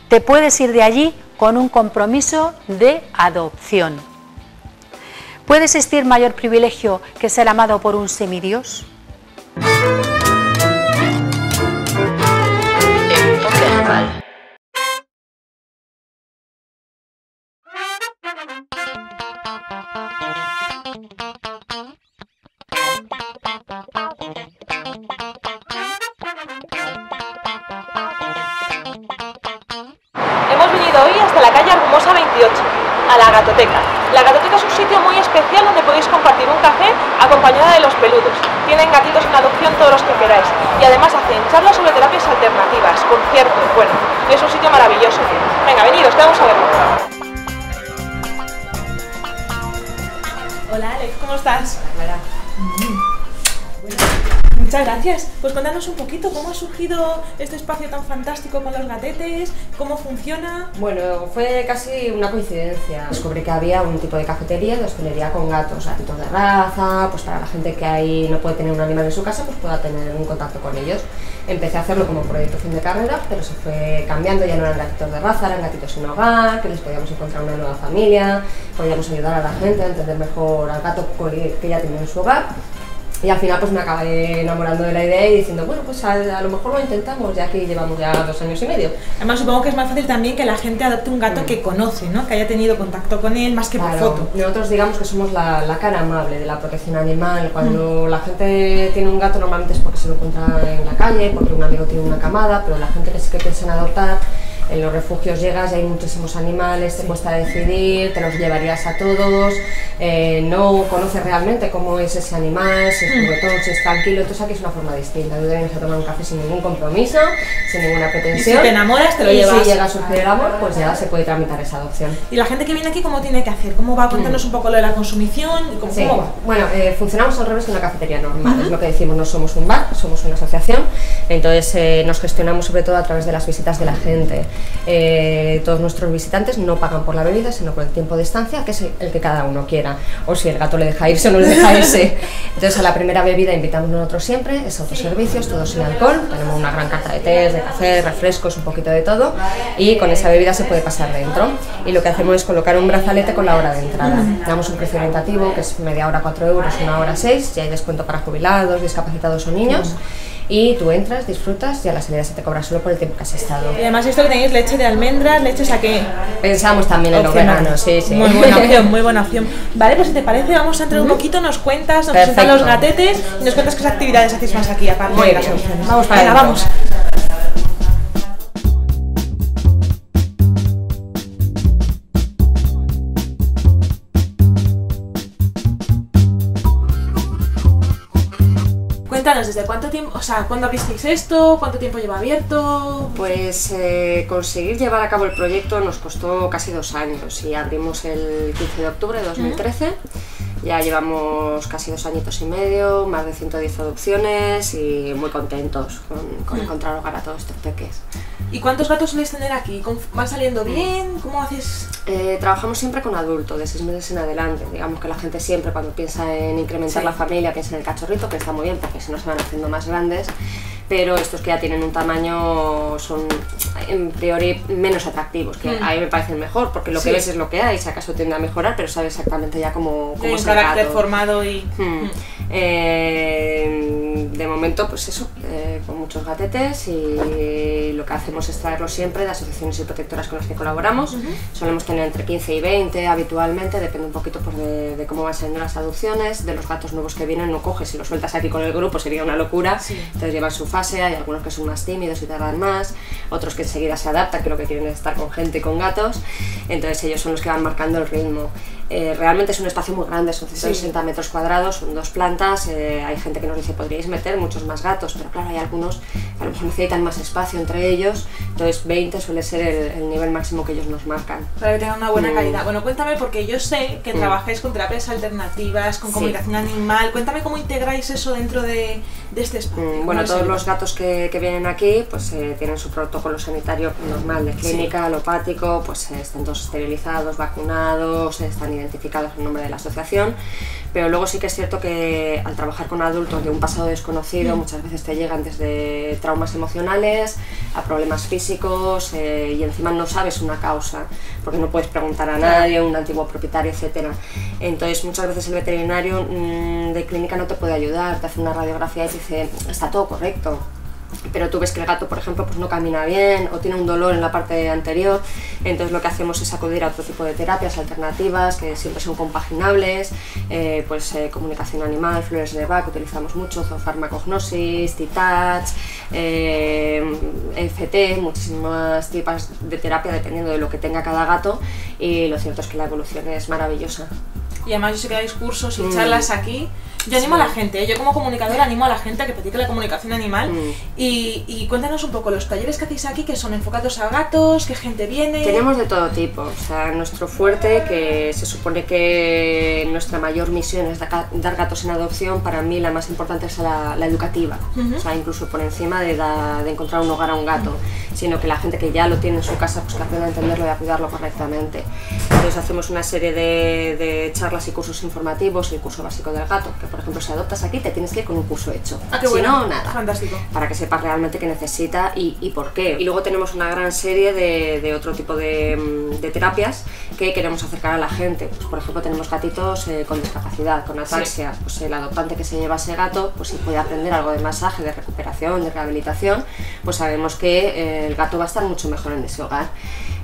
S2: te puedes ir de allí con un compromiso de adopción. ¿Puede existir mayor privilegio que ser amado por un semidios?
S1: Enfoque
S7: 28. a la Gatoteca. La Gatoteca es un sitio muy especial donde podéis compartir un café acompañada de los peludos. Tienen gatitos en adopción todos los que queráis. Y además hacen charlas sobre terapias alternativas, conciertos, bueno, es un sitio maravilloso. Venga, venidos, vamos a verlo. Hola Alex, ¿cómo estás? Hola. Muchas gracias. Pues contanos un poquito cómo ha surgido este espacio tan fantástico con los gatetes, cómo funciona.
S22: Bueno, fue casi una coincidencia. Descubrí que había un tipo de cafetería de hostelería con gatos, gatitos de raza, pues para la gente que ahí no puede tener un animal en su casa, pues pueda tener un contacto con ellos. Empecé a hacerlo como proyecto fin de carrera, pero se fue cambiando, ya no eran gatitos de raza, eran gatitos en hogar, que les podíamos encontrar una nueva familia, podíamos ayudar a la gente a entender mejor al gato que ya tiene en su hogar y al final pues me acabé enamorando de la idea y diciendo, bueno, pues a, lo mejor lo intentamos, ya que llevamos ya dos años y medio.
S7: Además supongo que es más fácil también que la gente adopte un gato que conoce, ¿no? Que haya tenido contacto con él más que por foto.
S22: Nosotros digamos que somos la, la, cara amable de la protección animal. Cuando la gente tiene un gato normalmente es porque se lo encuentra en la calle, porque un amigo tiene una camada, pero la gente que sí que piensa en adoptar en los refugios llegas y hay muchísimos animales, te cuesta decidir, te los llevarías a todos, eh, no conoces realmente cómo es ese animal, si es mm. juguetón, si es tranquilo, entonces aquí es una forma distinta. Tú vienes a tomar un café sin ningún compromiso, sin ninguna pretensión.
S7: Y si te enamoras, te lo
S22: y
S7: llevas.
S22: si llega a surgir el amor, pues ya se puede tramitar esa adopción.
S7: ¿Y la gente que viene aquí cómo tiene que hacer? ¿Cómo va? Cuéntanos mm. un poco lo de la consumición. ¿Cómo,
S22: sí.
S7: cómo va?
S22: Bueno, eh, funcionamos al revés que una cafetería normal, es lo que decimos, no somos un bar, somos una asociación, entonces eh, nos gestionamos sobre todo a través de las visitas de la gente. Eh, todos nuestros visitantes no pagan por la bebida, sino por el tiempo de estancia, que es el que cada uno quiera, o si el gato le deja irse o no le deja irse. Entonces a la primera bebida invitamos nosotros siempre, es autoservicios, todo sin alcohol, tenemos una gran carta de té, de café, refrescos, un poquito de todo, y con esa bebida se puede pasar dentro. Y lo que hacemos es colocar un brazalete con la hora de entrada. Damos un precio orientativo, que es media hora 4 euros, una hora 6, y hay descuento para jubilados, discapacitados o niños y tú entras, disfrutas y a la salida se te cobra solo por el tiempo que has estado.
S7: Y además esto que tenéis leche de almendras, leche a qué?
S22: Pensamos también en los veganos, sí, sí.
S7: Muy buena opción, muy buena opción. Vale, pues si te parece vamos a entrar un poquito, nos cuentas, nos presentas los gatetes y nos cuentas qué actividades hacéis más aquí aparte
S22: muy
S7: de
S22: bien.
S7: las opciones.
S22: Vamos para
S7: Venga, vamos. Cuéntanos, ¿desde cuánto tiempo, o sea, cuándo abristeis esto? ¿Cuánto tiempo lleva abierto?
S22: Pues eh, conseguir llevar a cabo el proyecto nos costó casi dos años y abrimos el 15 de octubre de 2013. Ya llevamos casi dos añitos y medio, más de 110 adopciones y muy contentos con, con encontrar hogar a todos estos peques.
S7: ¿Y cuántos gatos soléis tener aquí? ¿Van saliendo bien? ¿Cómo haces?
S22: Eh, trabajamos siempre con adulto, de seis meses en adelante. Digamos que la gente siempre cuando piensa en incrementar
S7: Sí.
S22: la familia piensa en el cachorrito, que está muy bien porque si no se van haciendo más grandes. Pero estos que ya tienen un tamaño son en priori menos atractivos, que
S7: Mm.
S22: a mí me parecen mejor, porque lo
S7: Sí.
S22: que ves es lo que hay, si acaso tiende a mejorar, pero sabes exactamente ya cómo, cómo
S7: Hay
S22: es
S7: un
S22: el
S7: carácter
S22: gato.
S7: formado y...
S22: Mm. Eh, de momento, pues eso, eh, con muchos gatetes y lo que hacemos es traerlos siempre de asociaciones y protectoras con las que colaboramos. Solemos tener entre 15 y 20 habitualmente, depende un poquito pues, de, de cómo van saliendo las adopciones, de los gatos nuevos que vienen, no coges y los sueltas aquí con el grupo, sería una locura. Entonces llevan su fase, hay algunos que son más tímidos y tardan más, otros que enseguida se adaptan, que lo que quieren es estar con gente y con gatos, entonces ellos son los que van marcando el ritmo. Eh, realmente es un espacio muy grande, son 160 metros cuadrados, son dos plantas, eh, hay gente que nos dice podríais meter muchos más gatos, pero claro, hay algunos que a lo mejor necesitan más espacio entre ellos, entonces 20 suele ser el, el nivel máximo que ellos nos marcan.
S7: Para que tengan una buena
S22: Mm.
S7: calidad. Bueno, cuéntame, porque yo sé que
S22: Mm.
S7: trabajáis con terapias alternativas, con
S22: Sí.
S7: comunicación animal. Cuéntame cómo integráis eso dentro de, de este espacio.
S22: Mm,
S7: ¿Cómo
S22: Bueno,
S7: os
S22: todos los gatos que, que vienen aquí pues eh, tienen su protocolo sanitario normal de clínica, alopático, pues eh, están todos esterilizados, vacunados, eh, están identificados en nombre de la asociación, pero luego sí que es cierto que al trabajar con adultos de un pasado desconocido
S7: Mm.
S22: muchas veces te llegan desde traumas emocionales a problemas físicos eh, y encima no sabes una causa porque no puedes preguntar a nadie, un antiguo propietario, etcétera. Entonces muchas veces el veterinario mm, de clínica no te puede ayudar, te hace una radiografía y te dice está todo correcto. Pero tú ves que el gato, por ejemplo, pues no camina bien o tiene un dolor en la parte anterior, entonces lo que hacemos es acudir a otro tipo de terapias alternativas que siempre son compaginables, eh, pues eh, comunicación animal, flores de Bach, utilizamos mucho, zoofarmacognosis, T-Touch, eh, FT, muchísimas tipos de terapia dependiendo de lo que tenga cada gato y lo cierto es que la evolución es maravillosa.
S7: Y además yo sé que dais cursos y
S22: Mm.
S7: charlas aquí. Yo animo
S22: Sí.
S7: a la gente, ¿eh? yo como comunicadora animo a la gente a que practique la comunicación animal.
S22: Mm.
S7: Y, y cuéntanos un poco los talleres que hacéis aquí, que son enfocados a gatos, qué gente viene.
S22: Tenemos de todo tipo, o sea, nuestro fuerte, que se supone que nuestra mayor misión es da- dar gatos en adopción, para mí la más importante es la, la educativa,
S7: Ujú.
S22: o sea, incluso por encima de, da- de encontrar un hogar a un gato, sino que la gente que ya lo tiene en su casa, pues que aprenda a entenderlo y a cuidarlo correctamente. Entonces hacemos una serie de, de charlas y cursos informativos, el curso básico del gato, por ejemplo si adoptas aquí te tienes que ir con un curso hecho,
S7: Ah, qué
S22: si
S7: bueno.
S22: no, nada
S7: Fantástico.
S22: para que sepas realmente qué necesita y, y por qué. Y luego tenemos una gran serie de, de otro tipo de, mm, de terapias que queremos acercar a la gente. Pues, por ejemplo, tenemos gatitos eh, con discapacidad, con ataxia. Pues el adoptante que se lleva ese gato, pues si puede aprender algo de masaje, de recuperación, de rehabilitación, pues sabemos que eh, el gato va a estar mucho mejor en ese hogar.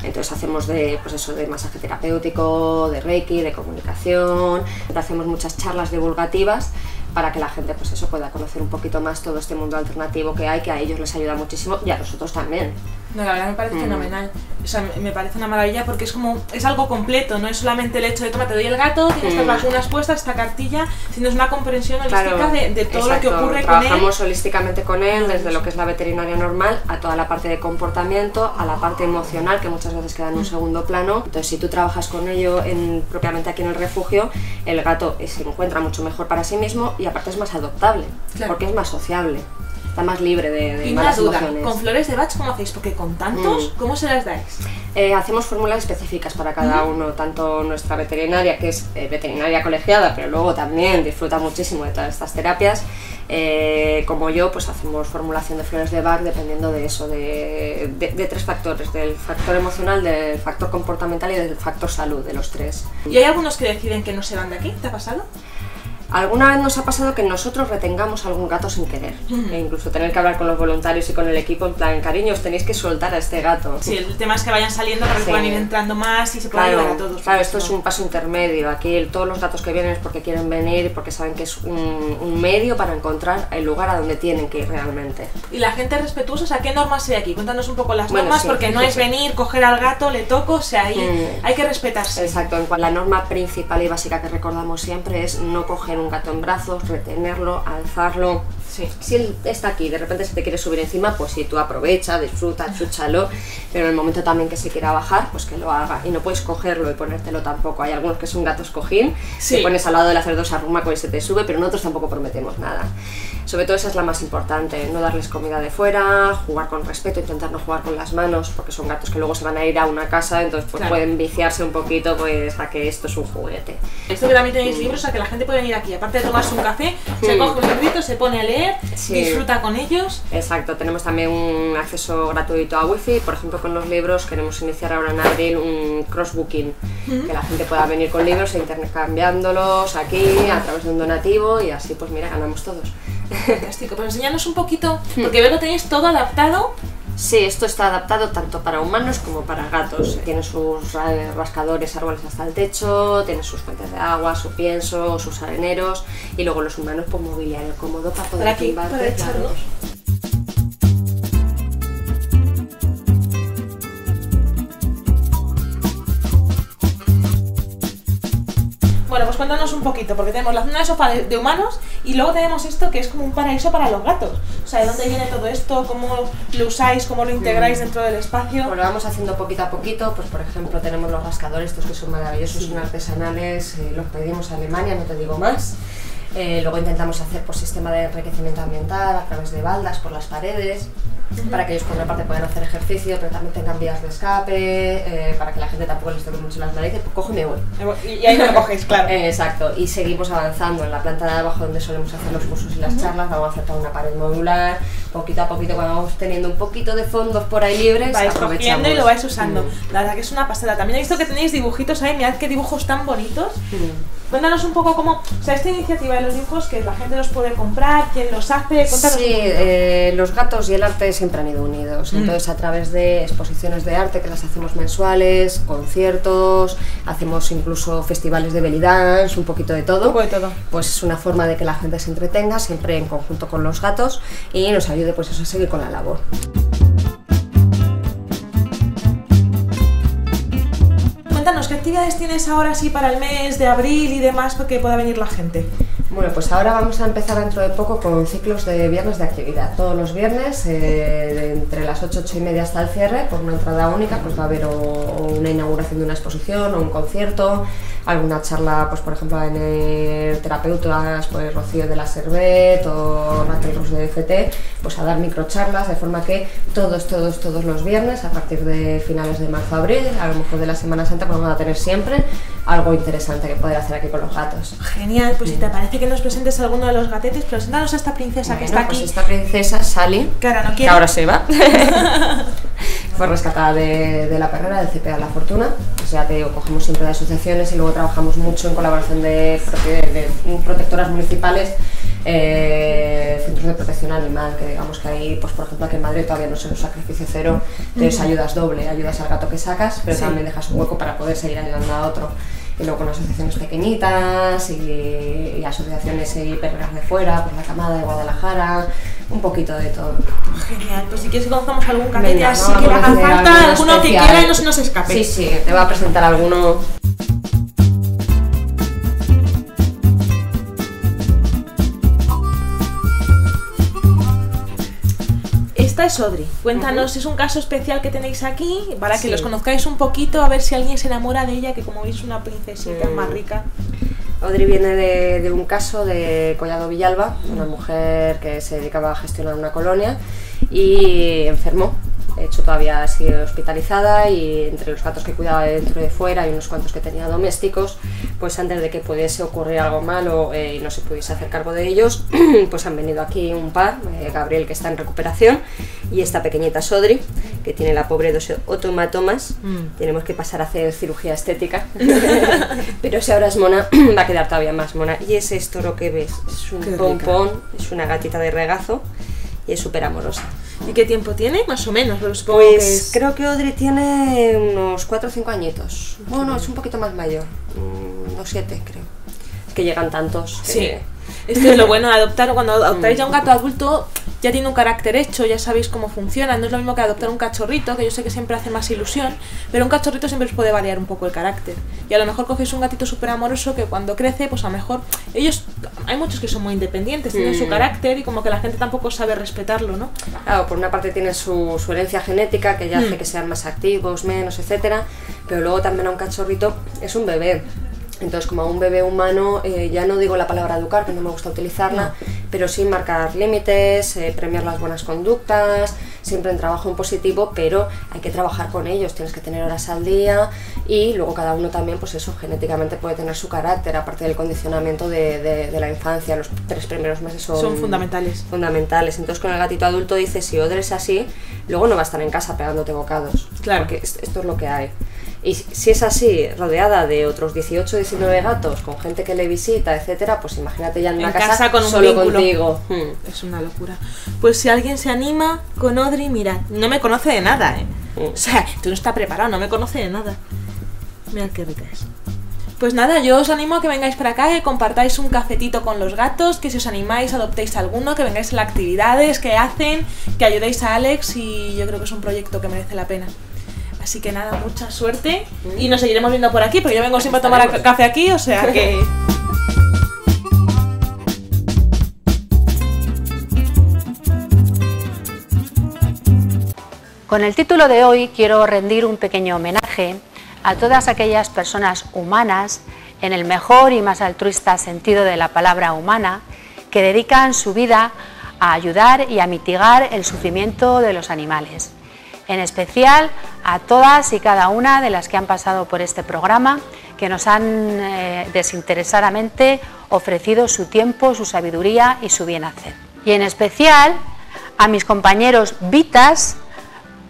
S22: Entonces hacemos de, pues eso, de masaje terapéutico, de reiki, de comunicación, hacemos muchas charlas divulgativas para que la gente pues eso pueda conocer un poquito más todo este mundo alternativo que hay, que a ellos les ayuda muchísimo y a nosotros también.
S7: No, la verdad me parece
S22: Mm.
S7: fenomenal. O sea, me- parece una maravilla porque es como, es algo completo, no es solamente el hecho de toma, te doy el gato, tienes estas
S22: Mm.
S7: vacunas puestas, esta cartilla, sino es una comprensión holística
S22: Claro,
S7: de, de todo lo que
S22: exacto.
S7: ocurre con él.
S22: Trabajamos holísticamente con él, desde lo que es la veterinaria normal a toda la parte de comportamiento, a la parte emocional, que muchas veces queda en un segundo plano. Entonces, si tú trabajas con ello en, propiamente aquí en el refugio, el gato se encuentra mucho mejor para sí mismo y aparte es más adoptable,
S7: Claro.
S22: porque es más sociable, está más libre de, de
S7: Y una
S22: malas
S7: duda,
S22: emociones.
S7: con flores de Bach, ¿cómo hacéis? Porque con tantos,
S22: Mm.
S7: ¿cómo se las dais?
S22: Eh, hacemos fórmulas específicas para cada
S7: Ujú.
S22: uno, tanto nuestra veterinaria, que es eh, veterinaria colegiada, pero luego también disfruta muchísimo de todas estas terapias, eh, como yo, pues hacemos formulación de flores de Bach dependiendo de eso, de, de- de tres factores, del factor emocional, del factor comportamental y del factor salud, de los tres.
S7: ¿Y hay algunos que deciden que no se van de aquí? ¿Te ha pasado?
S22: Alguna vez nos ha pasado que nosotros retengamos algún gato sin querer, e incluso tener que hablar con los voluntarios y con el equipo en plan, cariño, os tenéis que soltar a este gato.
S7: Sí, el tema es que vayan saliendo para que
S22: Sí.
S7: puedan ir entrando más y se pueda
S22: Claro,
S7: a todos.
S22: claro, esto es un paso intermedio. Aquí el- todos los gatos que vienen es porque quieren venir y porque saben que es un, un medio para encontrar el lugar a donde tienen que ir realmente.
S7: Y la gente respetuosa, o sea, ¿qué normas hay aquí? Cuéntanos un poco las
S22: Bueno,
S7: normas,
S22: sí.
S7: porque no es venir, coger al gato, le toco, o sea, ahí
S22: Mm.
S7: hay que respetarse.
S22: Exacto, la norma principal y básica que recordamos siempre es no coger un gato en brazos, retenerlo, alzarlo. Si él está aquí y de repente se te quiere subir encima, pues sí, tú aprovecha, disfruta, chúchalo, pero en el momento también que se quiera bajar, pues que lo haga. Y no puedes cogerlo y ponértelo tampoco. Hay algunos que son gatos cojín,
S7: Sí.
S22: te pones al lado de la cerdosa arrumaco y se te sube, pero nosotros tampoco prometemos nada. Sobre todo esa es la más importante, no darles comida de fuera, jugar con respeto, intentar no jugar con las manos, porque son gatos que luego se van a ir a una casa, entonces pues
S7: Claro.
S22: pueden viciarse un poquito pues a que esto es un juguete.
S7: Esto que también tenéis libros, o sea, que la gente puede venir aquí, aparte de tomarse un café, se
S22: Mm.
S7: coge un librito, se pone a leer,
S22: Sí.
S7: disfruta con ellos.
S22: Exacto, tenemos también un acceso gratuito a wifi, por ejemplo con los libros queremos iniciar ahora en abril un crossbooking,
S7: Ujú.
S22: que la gente pueda venir con libros e intercambiándolos aquí a través de un donativo y así pues mira, ganamos todos.
S7: Fantástico, pero enseñanos un poquito, porque veo que tenéis todo adaptado.
S22: Sí, esto está adaptado tanto para humanos como para gatos. Tiene sus eh, rascadores, árboles hasta el techo, tiene sus fuentes de agua, su pienso, sus areneros y luego los humanos pues mobiliario cómodo para poder
S7: Para aquí, para echarlos. Cuéntanos un poquito, porque tenemos la zona de sofá de, de humanos y luego tenemos esto que es como un paraíso para los gatos. O sea, ¿de dónde viene todo esto? ¿Cómo lo usáis? ¿Cómo lo integráis
S22: Mm.
S7: dentro del espacio?
S22: Bueno, vamos haciendo poquito a poquito, pues por ejemplo tenemos los rascadores, estos que son maravillosos, son artesanales, eh, los pedimos a Alemania, no te digo más. Eh, luego intentamos hacer pues, sistema de enriquecimiento ambiental a través de baldas por las paredes, para que ellos por una parte puedan hacer ejercicio, pero también tengan vías de escape, eh, para que la gente tampoco les toque mucho las narices, pues coge y me voy.
S7: Y ahí no lo cogéis, claro.
S22: Eh, Exacto, y seguimos avanzando en la planta de abajo donde solemos hacer los cursos y las charlas, vamos a acercar una pared modular, poquito a poquito cuando vamos teniendo un poquito de fondos por ahí libres,
S7: vais cogiendo y lo vais usando.
S22: Mm.
S7: La verdad que es una pasada. También he visto que tenéis dibujitos ahí, mirad qué dibujos tan bonitos. Cuéntanos un poco cómo, o sea, esta iniciativa de los dibujos, que la gente los puede comprar, quién los hace, cuéntanos
S22: Sí,
S7: un
S22: eh, los gatos y el arte siempre han ido unidos.
S7: Mm.
S22: Entonces, a través de exposiciones de arte que las hacemos mensuales, conciertos, hacemos incluso festivales de belly dance, un poquito de todo. Pues es una forma de que la gente se entretenga, siempre en conjunto con los gatos y nos ayude pues eso a seguir con la labor.
S7: Cuéntanos, ¿qué actividades tienes ahora sí para el mes de abril y demás para que pueda venir la gente?
S22: Bueno, pues ahora vamos a empezar dentro de poco con ciclos de viernes de actividad. Todos los viernes, eh, entre las 8, 8 y media hasta el cierre, por una entrada única, pues va a haber una inauguración de una exposición o un concierto, alguna charla, pues por ejemplo en el terapeutas, pues Rocío de la Servet o Raquel Rus de FT, pues a dar microcharlas, de forma que todos, todos, todos los viernes, a partir de finales de marzo, abril, a lo mejor de la Semana Santa, pues vamos a tener siempre algo interesante que poder hacer aquí con los gatos.
S7: Genial, pues si te parece que nos presentes a alguno de los gatetes, preséntanos a esta princesa que está
S22: pues
S7: aquí.
S22: esta princesa Sally,
S7: Que ahora no
S22: que
S7: quiere.
S22: ahora se va, fue rescatada de, de la perrera del CPA La Fortuna. O sea, te digo, cogemos siempre de asociaciones y luego trabajamos mucho en colaboración de, prote- de protectoras municipales, eh, centros de protección animal, que digamos que ahí, pues por ejemplo aquí en Madrid todavía no se un sacrificio cero, entonces ayudas doble, ayudas al gato que sacas, pero
S7: Sí.
S22: también dejas un hueco para poder seguir ayudando a otro. Y luego con asociaciones pequeñitas y, y asociaciones y perreras de fuera, pues la camada de Guadalajara, un poquito de todo.
S7: Genial, pues si quieres que conozcamos algún
S22: Venga,
S7: así que haga falta,
S22: alguno
S7: que quiera y no se nos escape.
S22: Sí, sí, te va a presentar alguno.
S7: Esta es Audrey. Cuéntanos, es un caso especial que tenéis aquí para que
S22: Sí.
S7: los conozcáis un poquito, a ver si alguien se enamora de ella, que como veis es una princesita
S22: Mm.
S7: más rica.
S22: Audrey viene de, de un caso de Collado Villalba, una mujer que se dedicaba a gestionar una colonia y enfermó. De hecho, todavía sigue hospitalizada y entre los gatos que cuidaba de dentro y de fuera y unos cuantos que tenía domésticos, pues antes de que pudiese ocurrir algo malo eh, y no se pudiese hacer cargo de ellos, pues han venido aquí un par, eh, Gabriel que está en recuperación y esta pequeñita Sodri, que tiene la pobre dos otomatomas.
S7: Mm.
S22: Tenemos que pasar a hacer cirugía estética, pero si ahora es mona, va a quedar todavía más mona. Y es esto lo que ves, es un
S7: Qué rica.
S22: pompón, es una gatita de regazo y es súper amorosa.
S7: ¿Y qué tiempo tiene? Más o menos, pero supongo que
S22: Pues
S7: es-
S22: creo que Audrey tiene unos 4 o 5 añitos. Bueno, es un poquito más mayor, mm, unos 7 creo. Que llegan tantos. que-
S7: Sí. Esto es lo bueno de adoptar. Cuando adoptáis ya un gato adulto, ya tiene un carácter hecho, ya sabéis cómo funciona. No es lo mismo que adoptar un cachorrito, que yo sé que siempre hace más ilusión, pero un cachorrito siempre os puede variar un poco el carácter. Y a lo mejor cogéis un gatito súper amoroso que cuando crece, pues a lo mejor ellos, hay muchos que son muy independientes, tienen su
S22: Mm.
S7: carácter y como que la gente tampoco sabe respetarlo, ¿no?
S22: Claro, por una parte tiene su, su herencia genética que ya
S7: Mm.
S22: hace que sean más activos, menos, etcétera, pero luego también a un cachorrito es un bebé. Entonces, como a un bebé humano, eh, ya no digo la palabra educar, que no me gusta utilizarla, pero sí marcar límites, eh, premiar las buenas conductas, siempre en trabajo en positivo, pero hay que trabajar con ellos, tienes que tener horas al día y luego cada uno también, pues eso, genéticamente puede tener su carácter, aparte del condicionamiento de, de- de la infancia, los tres primeros meses son,
S7: Son fundamentales.
S22: fundamentales. Entonces con el gatito adulto dices, si Odre es así, luego no va a estar en casa pegándote bocados.
S7: Claro.
S22: Porque es- esto es lo que hay. Y si- es así, rodeada de otros 18, 19 gatos, con gente que le visita, etcétera, pues imagínate ya en una
S7: en
S22: casa,
S7: casa con un
S22: solo
S7: vínculo.
S22: contigo. Hmm.
S7: Es una locura. Pues si alguien se anima con Audrey, mira, no me conoce de nada, ¿eh? O sea, tú no estás preparado, no me conoce de nada. Mira qué rica es. Pues nada, yo os animo a que vengáis para acá, que compartáis un cafetito con los gatos, que si os animáis adoptéis alguno, que vengáis a las actividades que hacen, que ayudéis a Alex y yo creo que es un proyecto que merece la pena. Así que nada, mucha suerte. Y nos seguiremos viendo por aquí, porque yo vengo siempre a tomar café aquí, o sea que...
S2: Con el título de hoy quiero rendir un pequeño homenaje a todas aquellas personas humanas, en el mejor y más altruista sentido de la palabra humana, que dedican su vida a ayudar y a mitigar el sufrimiento de los animales. En especial a todas y cada una de las que han pasado por este programa, que nos han eh, desinteresadamente ofrecido su tiempo, su sabiduría y su bien hacer. Y en especial a mis compañeros Vitas,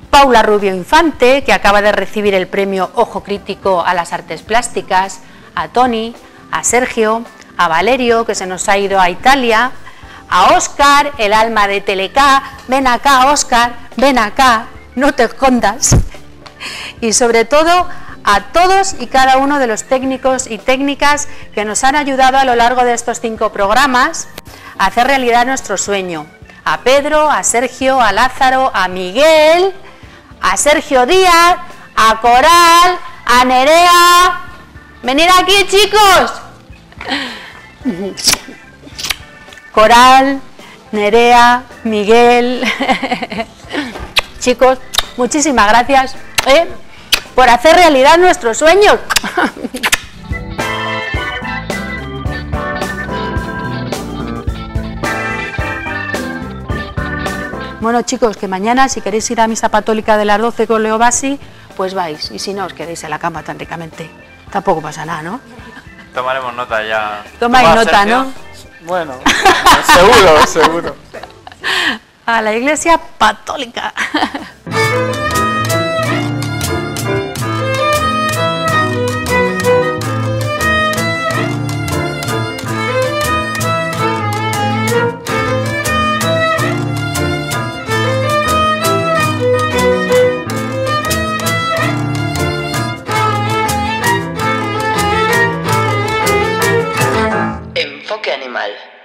S2: Paula Rubio Infante, que acaba de recibir el premio Ojo Crítico a las Artes Plásticas, a Tony, a Sergio, a Valerio, que se nos ha ido a Italia, a Oscar, el alma de Teleca, ven acá Oscar, ven acá, no te escondas. Y sobre todo a todos y cada uno de los técnicos y técnicas que nos han ayudado a lo largo de estos cinco programas a hacer realidad nuestro sueño. A Pedro, a Sergio, a Lázaro, a Miguel, a Sergio Díaz, a Coral, a Nerea. Venid aquí chicos. Coral, Nerea, Miguel. chicos, muchísimas gracias. ¿eh? por hacer realidad nuestros sueños. Bueno chicos, que mañana si queréis ir a misa católica de las 12 con Leo Basi, pues vais. Y si no, os quedéis en la cama tan ricamente. Tampoco pasa nada, ¿no?
S23: Tomaremos nota ya.
S2: Tomáis nota, ¿no?
S23: Bueno, seguro, seguro
S2: a la Iglesia Católica. Enfoque animal.